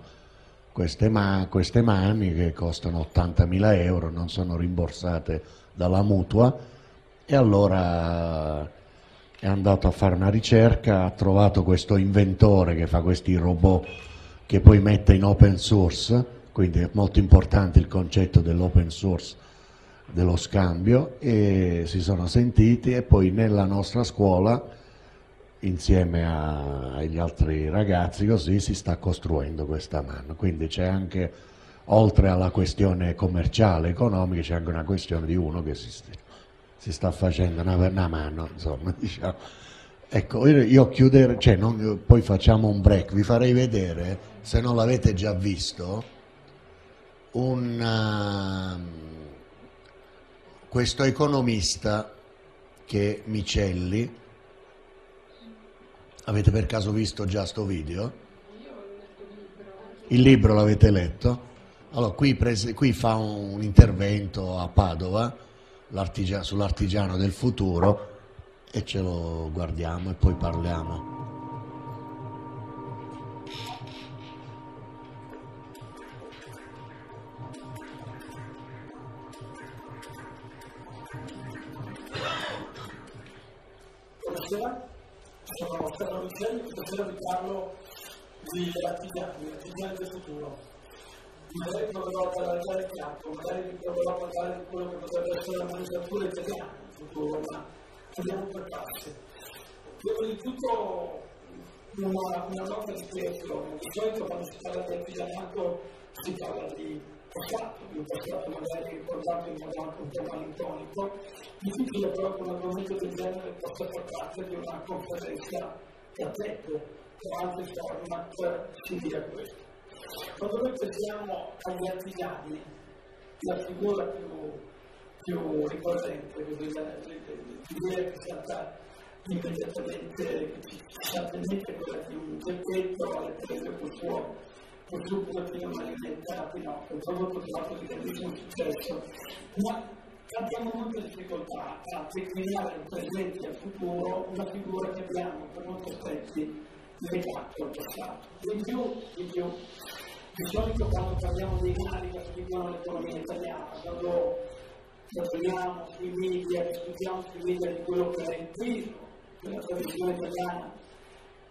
queste, ma- queste mani che costano 80.000 euro, non sono rimborsate dalla mutua. E allora è andato a fare una ricerca, ha trovato questo inventore che fa questi robot che poi mette in open source, quindi è molto importante il concetto dell'open source, dello scambio, e si sono sentiti e poi nella nostra scuola, insieme a- agli altri ragazzi, così si sta costruendo questa mano. Quindi c'è anche, oltre alla questione commerciale, economica, c'è anche una questione di uno che si, st- si sta facendo una, una mano, insomma, diciamo. Ecco, io, io chiudere, cioè poi facciamo un break, vi farei vedere, se non l'avete già visto, un, ehm, questo economista che Micelli, avete per caso visto già sto video? Il libro l'avete letto? Allora, qui, prese- qui fa un intervento a Padova sull'artigiano del futuro e ce lo guardiamo e poi parliamo. Buonasera, sono Stefano Micheli, stasera vi parlo di artigiani del futuro. Magari proverò ad allargare il campo, magari proverò a parlare di quello che potrebbe essere la manifattura italiana nel futuro, ma andiamo per passi. Prima di tutto una, una nota di spiegazione. Di solito quando si parla di artigianato si parla di passato, di un passato magari ricordato in modo anche un po' malinconico. Difficile però che un argomento del genere possa far parte di una conferenza da tempo o altri format simili a questo. Quando noi pensiamo agli artigiani, la figura più, più ricorrente, l'idea che salta immediatamente, che ci salta in mente è quella di un geppetto alle prese col suo, col suo burattino marionetta Pinocchio, un prodotto trovato di grandissimo successo, ma abbiamo molte difficoltà a declinare il presente e il futuro una figura che abbiamo per molti aspetti legato al passato. Di più, di più, di solito quando parliamo dei mali che affliggono l'economia italiana, quando ragioniamo sui media, discutiamo sui media di quello che è inteso nella tradizione italiana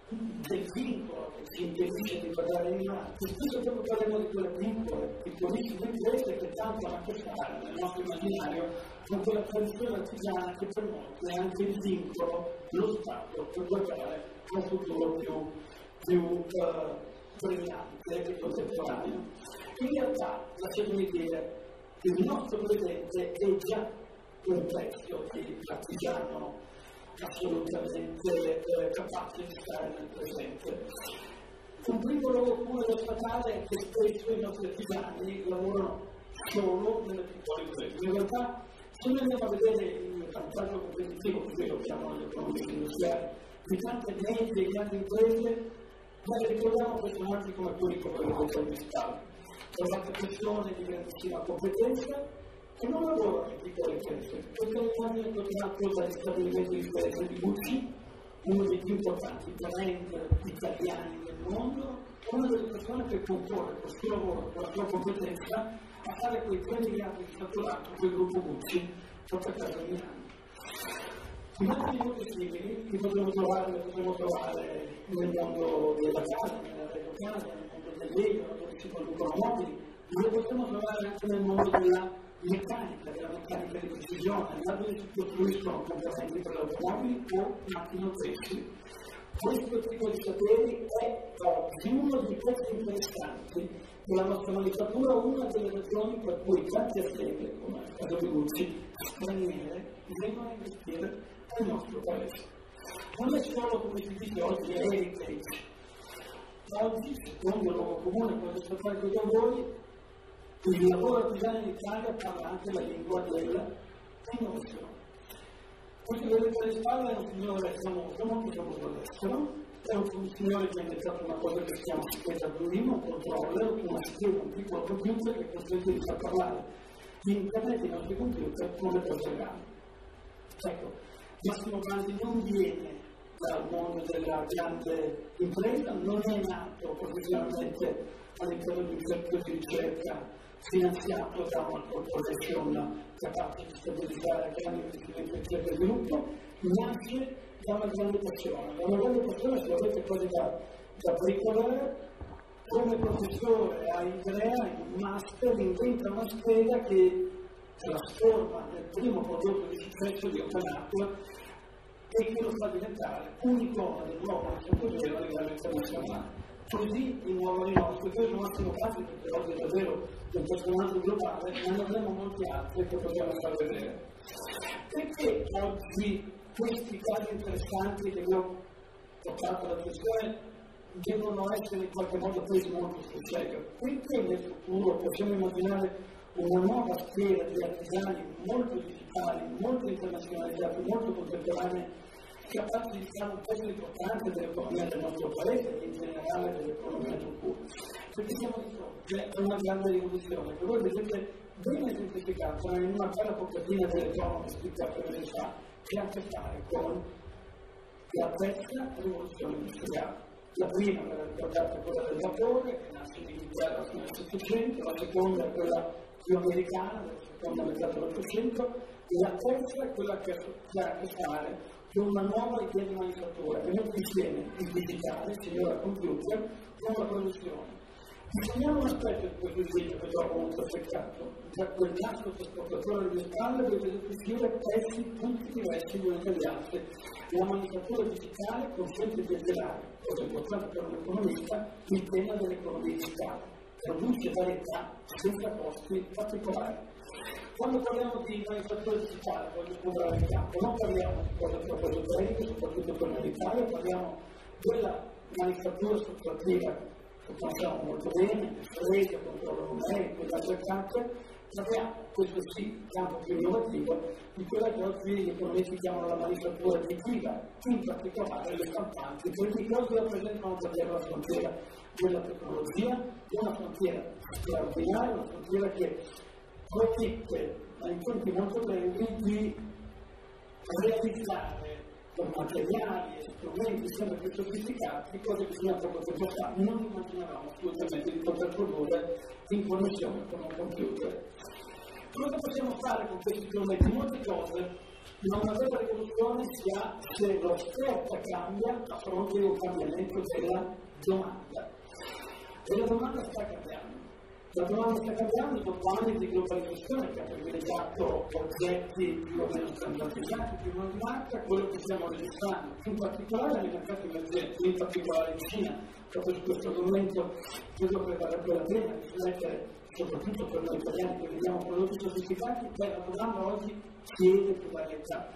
del vincolo che ci impedisce di guardare in avanti, spesso proprio parliamo di quelle piccole, piccolissime imprese che tanto hanno a che fare nel nostro immaginario con quella tradizione artigiana che per molti è anche il vincolo, lo Stato per guardare un futuro più, più eh, brillante e contemporaneo. In realtà, lasciatemi dire, il nostro presente è già un pezzo di artigiano assolutamente eh, capace di stare nel presente. Un primo luogo comune statale è che spesso i nostri artigiani lavorano solo nelle piccole imprese. In realtà, se noi andiamo a vedere il vantaggio competitivo, così lo chiamano gli economisti industriali, di tante medie e grandi imprese, noi ricordiamo personaggi come quelli che voglio intervistare. Trovate persone di grandissima competenza che non lavorano in piccole imprese. Questo è un immagine tornato dagli stabilimenti di imprese di Gucci, uno dei più importanti brand italiani del mondo, una delle persone che con il suo lavoro, con la sua competenza, a fare quei 3 miliardi di fatturato il gruppo Gucci porta a casa ogni anno. Immagini molto simili che potremmo trovare, le potremmo trovare nel mondo della casa, nella casa, nel mondo del legno, dove si producono mobili, le possiamo trovare anche nel mondo della meccanica, della meccanica di precisione, là dove si costruiscono componenti per automobili o macchine tessili. Questo tipo di saperi è oggi uno dei pezzi interessanti della nostra manifattura, una delle ragioni per cui tante aziende, come la casa di Gucci, straniere, vengono a investire nel nostro paese. Non è solo, come si dice oggi, heritage. Oggi, secondo il luogo comune, quello che sto da voi, il lavoro artigiano in Italia parla anche la lingua dell'innovazione. Questo che vedete alle spalle è un signore famoso, molto famoso all'estero, è un signore che ha inventato una cosa che si chiama scheda Arduino, un controller, una scheda, un piccolo computer che consente di far parlare internet i nostri computer come persone. Ecco, Massimo Grandi non viene dal mondo della grande impresa, non è nato professionalmente all'interno di un cerchio di ricerca finanziato da una corporation capace di stabilizzare grandi investimenti in ricerca e sviluppo, nasce da una grande passione. Da una grande passione, avete cose da, da bricolare, come professore a Ivrea, in un master, inventa una scheda che trasforma nel primo prodotto di successo di Open e che lo fa diventare un'icona del nuovo centro a livello internazionale. Così il nuovo Rinozzo, che sono massimo fatti perché oggi è davvero un personaggio globale, ma ne avremo molti altri che possiamo far vedere. Perché oggi questi casi interessanti che vi ho portato all'attenzione devono essere in qualche modo presi molto sul serio. Perché nel futuro possiamo immaginare una nuova sfera di artigiani molto digitali, molto internazionalizzati, molto contemporanei, capaci di fare un pezzo importante dell'economia del nostro paese e in generale dell'economia del mondo. Perché siamo di fronte a una grande rivoluzione che voi vedete bene semplificata in una bella copertina dell'economia scritta per anni fa, che ha a che fare con la terza rivoluzione industriale la prima, la ricordate, quella del vapore, che nasce in Inghilterra fino al Settecento, la seconda è quella più americana, della seconda metà dell'Ottocento, e la terza è quella che ha a che fare con una nuova idea di manifattura, che mette insieme il digitale, signora computer, con la produzione. Disegniamo un aspetto di questo disegno che trovo molto azzeccato. Da quel nastro trasportatore delle spalle vedete scrivere pezzi tutti diversi l'uno dagli altri. La manifattura digitale consente di azzerare, cosa importante per un economista, il tema dell'economia digitale. Produce varietà senza costi particolari. Quando parliamo di manifattura digitale, voglio sposare il campo, non parliamo di cose troppo esoteriche, soprattutto per noi in Italia, parliamo della manifattura sottrattiva che conosciamo molto bene, frega, controllo numerico ed altre carte, abbiamo questo sì, campo più innovativo di quella che oggi gli economisti chiamano la manifattura additiva, in particolare le stampanti, perché oggi rappresentano davvero la frontiera della tecnologia, una frontiera straordinaria, una frontiera che promette in tempi molto brevi di realizzare con materiali e strumenti sempre più sofisticati, cose che fino a poco tempo fa non immaginavamo assolutamente di poter produrre in connessione con un computer. Cosa possiamo fare con questi strumenti? Molte cose, ma una vera rivoluzione si ha se l'offerta cambia a fronte di un cambiamento della domanda. E la domanda sta cambiando. La domanda sta cambiando dopo anni di globalizzazione che ha privilegiato oggetti più o meno standardizzati, più o meno di marca, quello che stiamo registrando, in particolare nei mercati emergenti, in particolare in Cina, proprio su questo argomento credo che varrebbe la pena riflettere, soprattutto per noi italiani che vendiamo prodotti sofisticati, beh, la domanda oggi chiede più varietà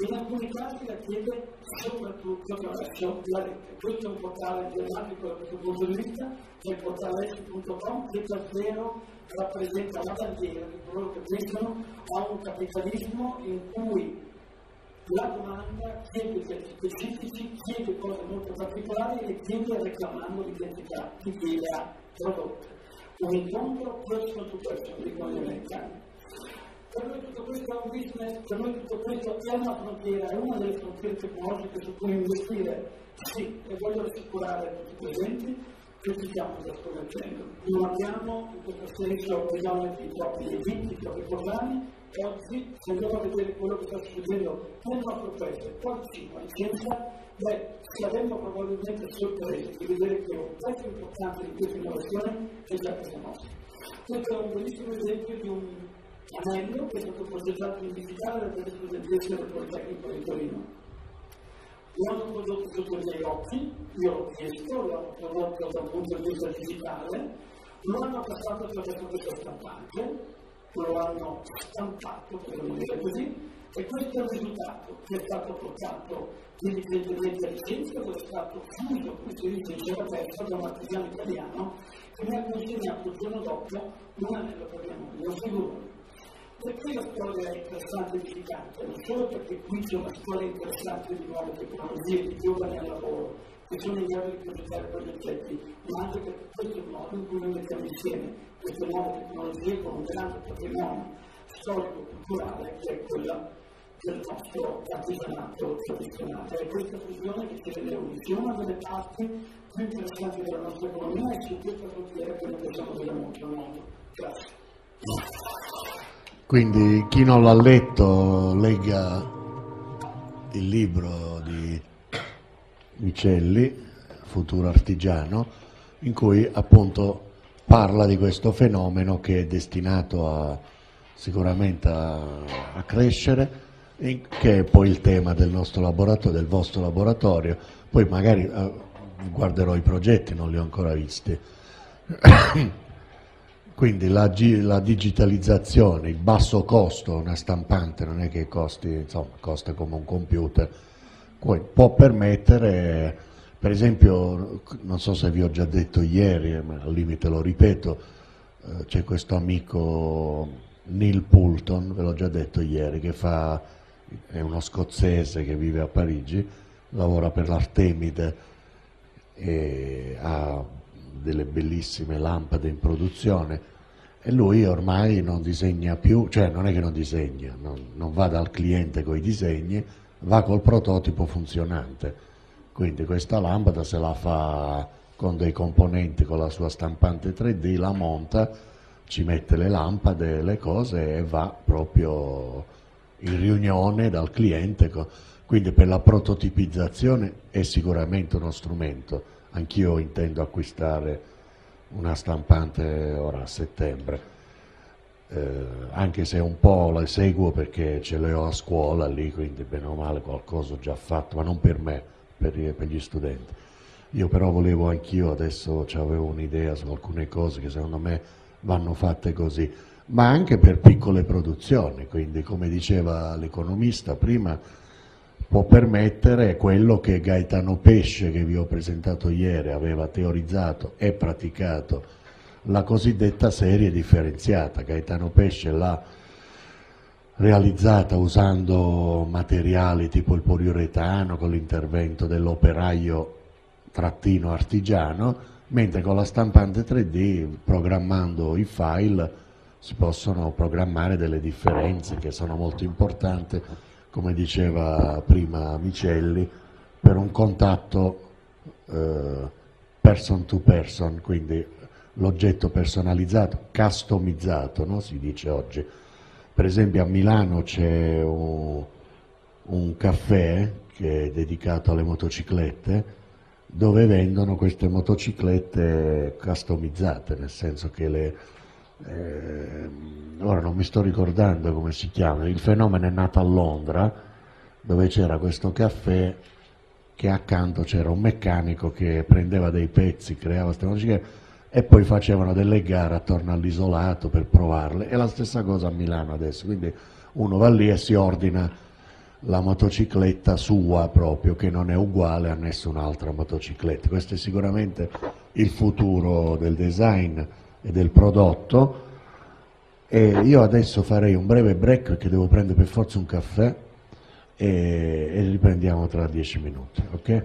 in alcuni casi la chiede soprattutto attraverso la rete. Questo è un portale emblematico da questo punto di vista, che è il portale essi.com, che davvero rappresenta la bandiera di coloro che pensano a un capitalismo in cui la domanda chiede pezzi specifici, chiede cose molto particolari e chiede reclamando l'identità di chi le ha prodotte. Un incontro person to person, dicono gli americani per noi tutto questo è un business, per noi tutto questo è una frontiera, è una delle frontiere tecnologiche su cui investire. Sì, e voglio rassicurare tutti i presenti che ci stiamo già scommettendo. Non abbiamo in questo senso bisogno di troppi eviti, troppi programmi, e oggi se andiamo a vedere quello che sta succedendo nel nostro paese, qua vicino, in scienza, beh, saremmo probabilmente sorpresi di vedere che un pezzo importante di questa innovazione è già casa nostra. Questo è un bellissimo esempio di un Anello, che è stato progettato in digitale professore studentesco del Politecnico di Torino. Lo hanno prodotto sotto i miei occhi, io l'ho chiesto, hanno prodotto da un punto di vista digitale, lo hanno passato attraverso questa stampante, lo hanno stampato, potremmo dire così, E questo è il risultato che è stato portato evidentemente al centro, è stato fuso, come si dice in Cervesta, da un artigiano italiano che mi ha consegnato il giorno dopo un anello per mia moglie, un figurone. Perché la storia interessante e edificante? Non solo perché qui c'è una storia interessante di nuove tecnologie, di giovani al lavoro, che sono in grado di progettare oggetti, ma anche perché questo è il modo in cui noi mettiamo insieme queste nuove tecnologie con un grande patrimonio storico-culturale che è quella del nostro artigianato tradizionale. È questa fusione che ci rende uniti, una delle parti più interessanti della nostra economia e su questa frontiera che noi possiamo dire molto al mondo. Grazie. Quindi chi non l'ha letto legga il libro di Micelli, Futuro Artigiano, in cui appunto parla di questo fenomeno che è destinato a, sicuramente a, a crescere, che è poi il tema del nostro laboratorio, del vostro laboratorio. Poi magari eh, guarderò i progetti, non li ho ancora visti. Quindi la, la, digitalizzazione, il basso costo, una stampante non è che costi, insomma, costa come un computer, può permettere, per esempio, non so se vi ho già detto ieri, ma al limite lo ripeto, eh, c'è questo amico Neil Poulton, ve l'ho già detto ieri, che fa, è uno scozzese che vive a Parigi, lavora per l'Artemide e ha delle bellissime lampade in produzione e lui ormai non disegna più, cioè non è che non disegna, non, non va dal cliente con i disegni, va col prototipo funzionante. Quindi questa lampada se la fa con dei componenti, con la sua stampante 3D, la monta, ci mette le lampade, le cose e va proprio in riunione dal cliente. Quindi per la prototipizzazione è sicuramente uno strumento anch'io intendo acquistare una stampante ora a settembre, eh, anche se un po' la seguo perché ce l'ho a scuola lì, quindi bene o male qualcosa ho già fatto, ma non per me, per, per gli studenti. Io però volevo anch'io, adesso avevo un'idea su alcune cose che secondo me vanno fatte così, ma anche per piccole produzioni, quindi come diceva l'economista prima, può permettere quello che Gaetano Pesce, che vi ho presentato ieri, aveva teorizzato e praticato, la cosiddetta serie differenziata. Gaetano Pesce l'ha realizzata usando materiali tipo il poliuretano con l'intervento dell'operaio trattino artigiano, mentre con la stampante 3D, programmando i file, si possono programmare delle differenze che sono molto importanti come diceva prima Micelli, per un contatto eh, person to person, quindi l'oggetto personalizzato, customizzato, no? si dice oggi. Per esempio a Milano c'è un, un caffè che è dedicato alle motociclette, dove vendono queste motociclette customizzate, nel senso che le, eh, ora non mi sto ricordando come si chiama, il fenomeno è nato a Londra, dove c'era questo caffè che accanto c'era un meccanico che prendeva dei pezzi, creava queste musiche e poi facevano delle gare attorno all'isolato per provarle. È la stessa cosa a Milano adesso, quindi uno va lì e si ordina la motocicletta sua proprio, che non è uguale a nessun'altra motocicletta. Questo è sicuramente il futuro del design e del prodotto. E io adesso farei un breve break perché devo prendere per forza un caffè e, e riprendiamo tra dieci minuti. ok?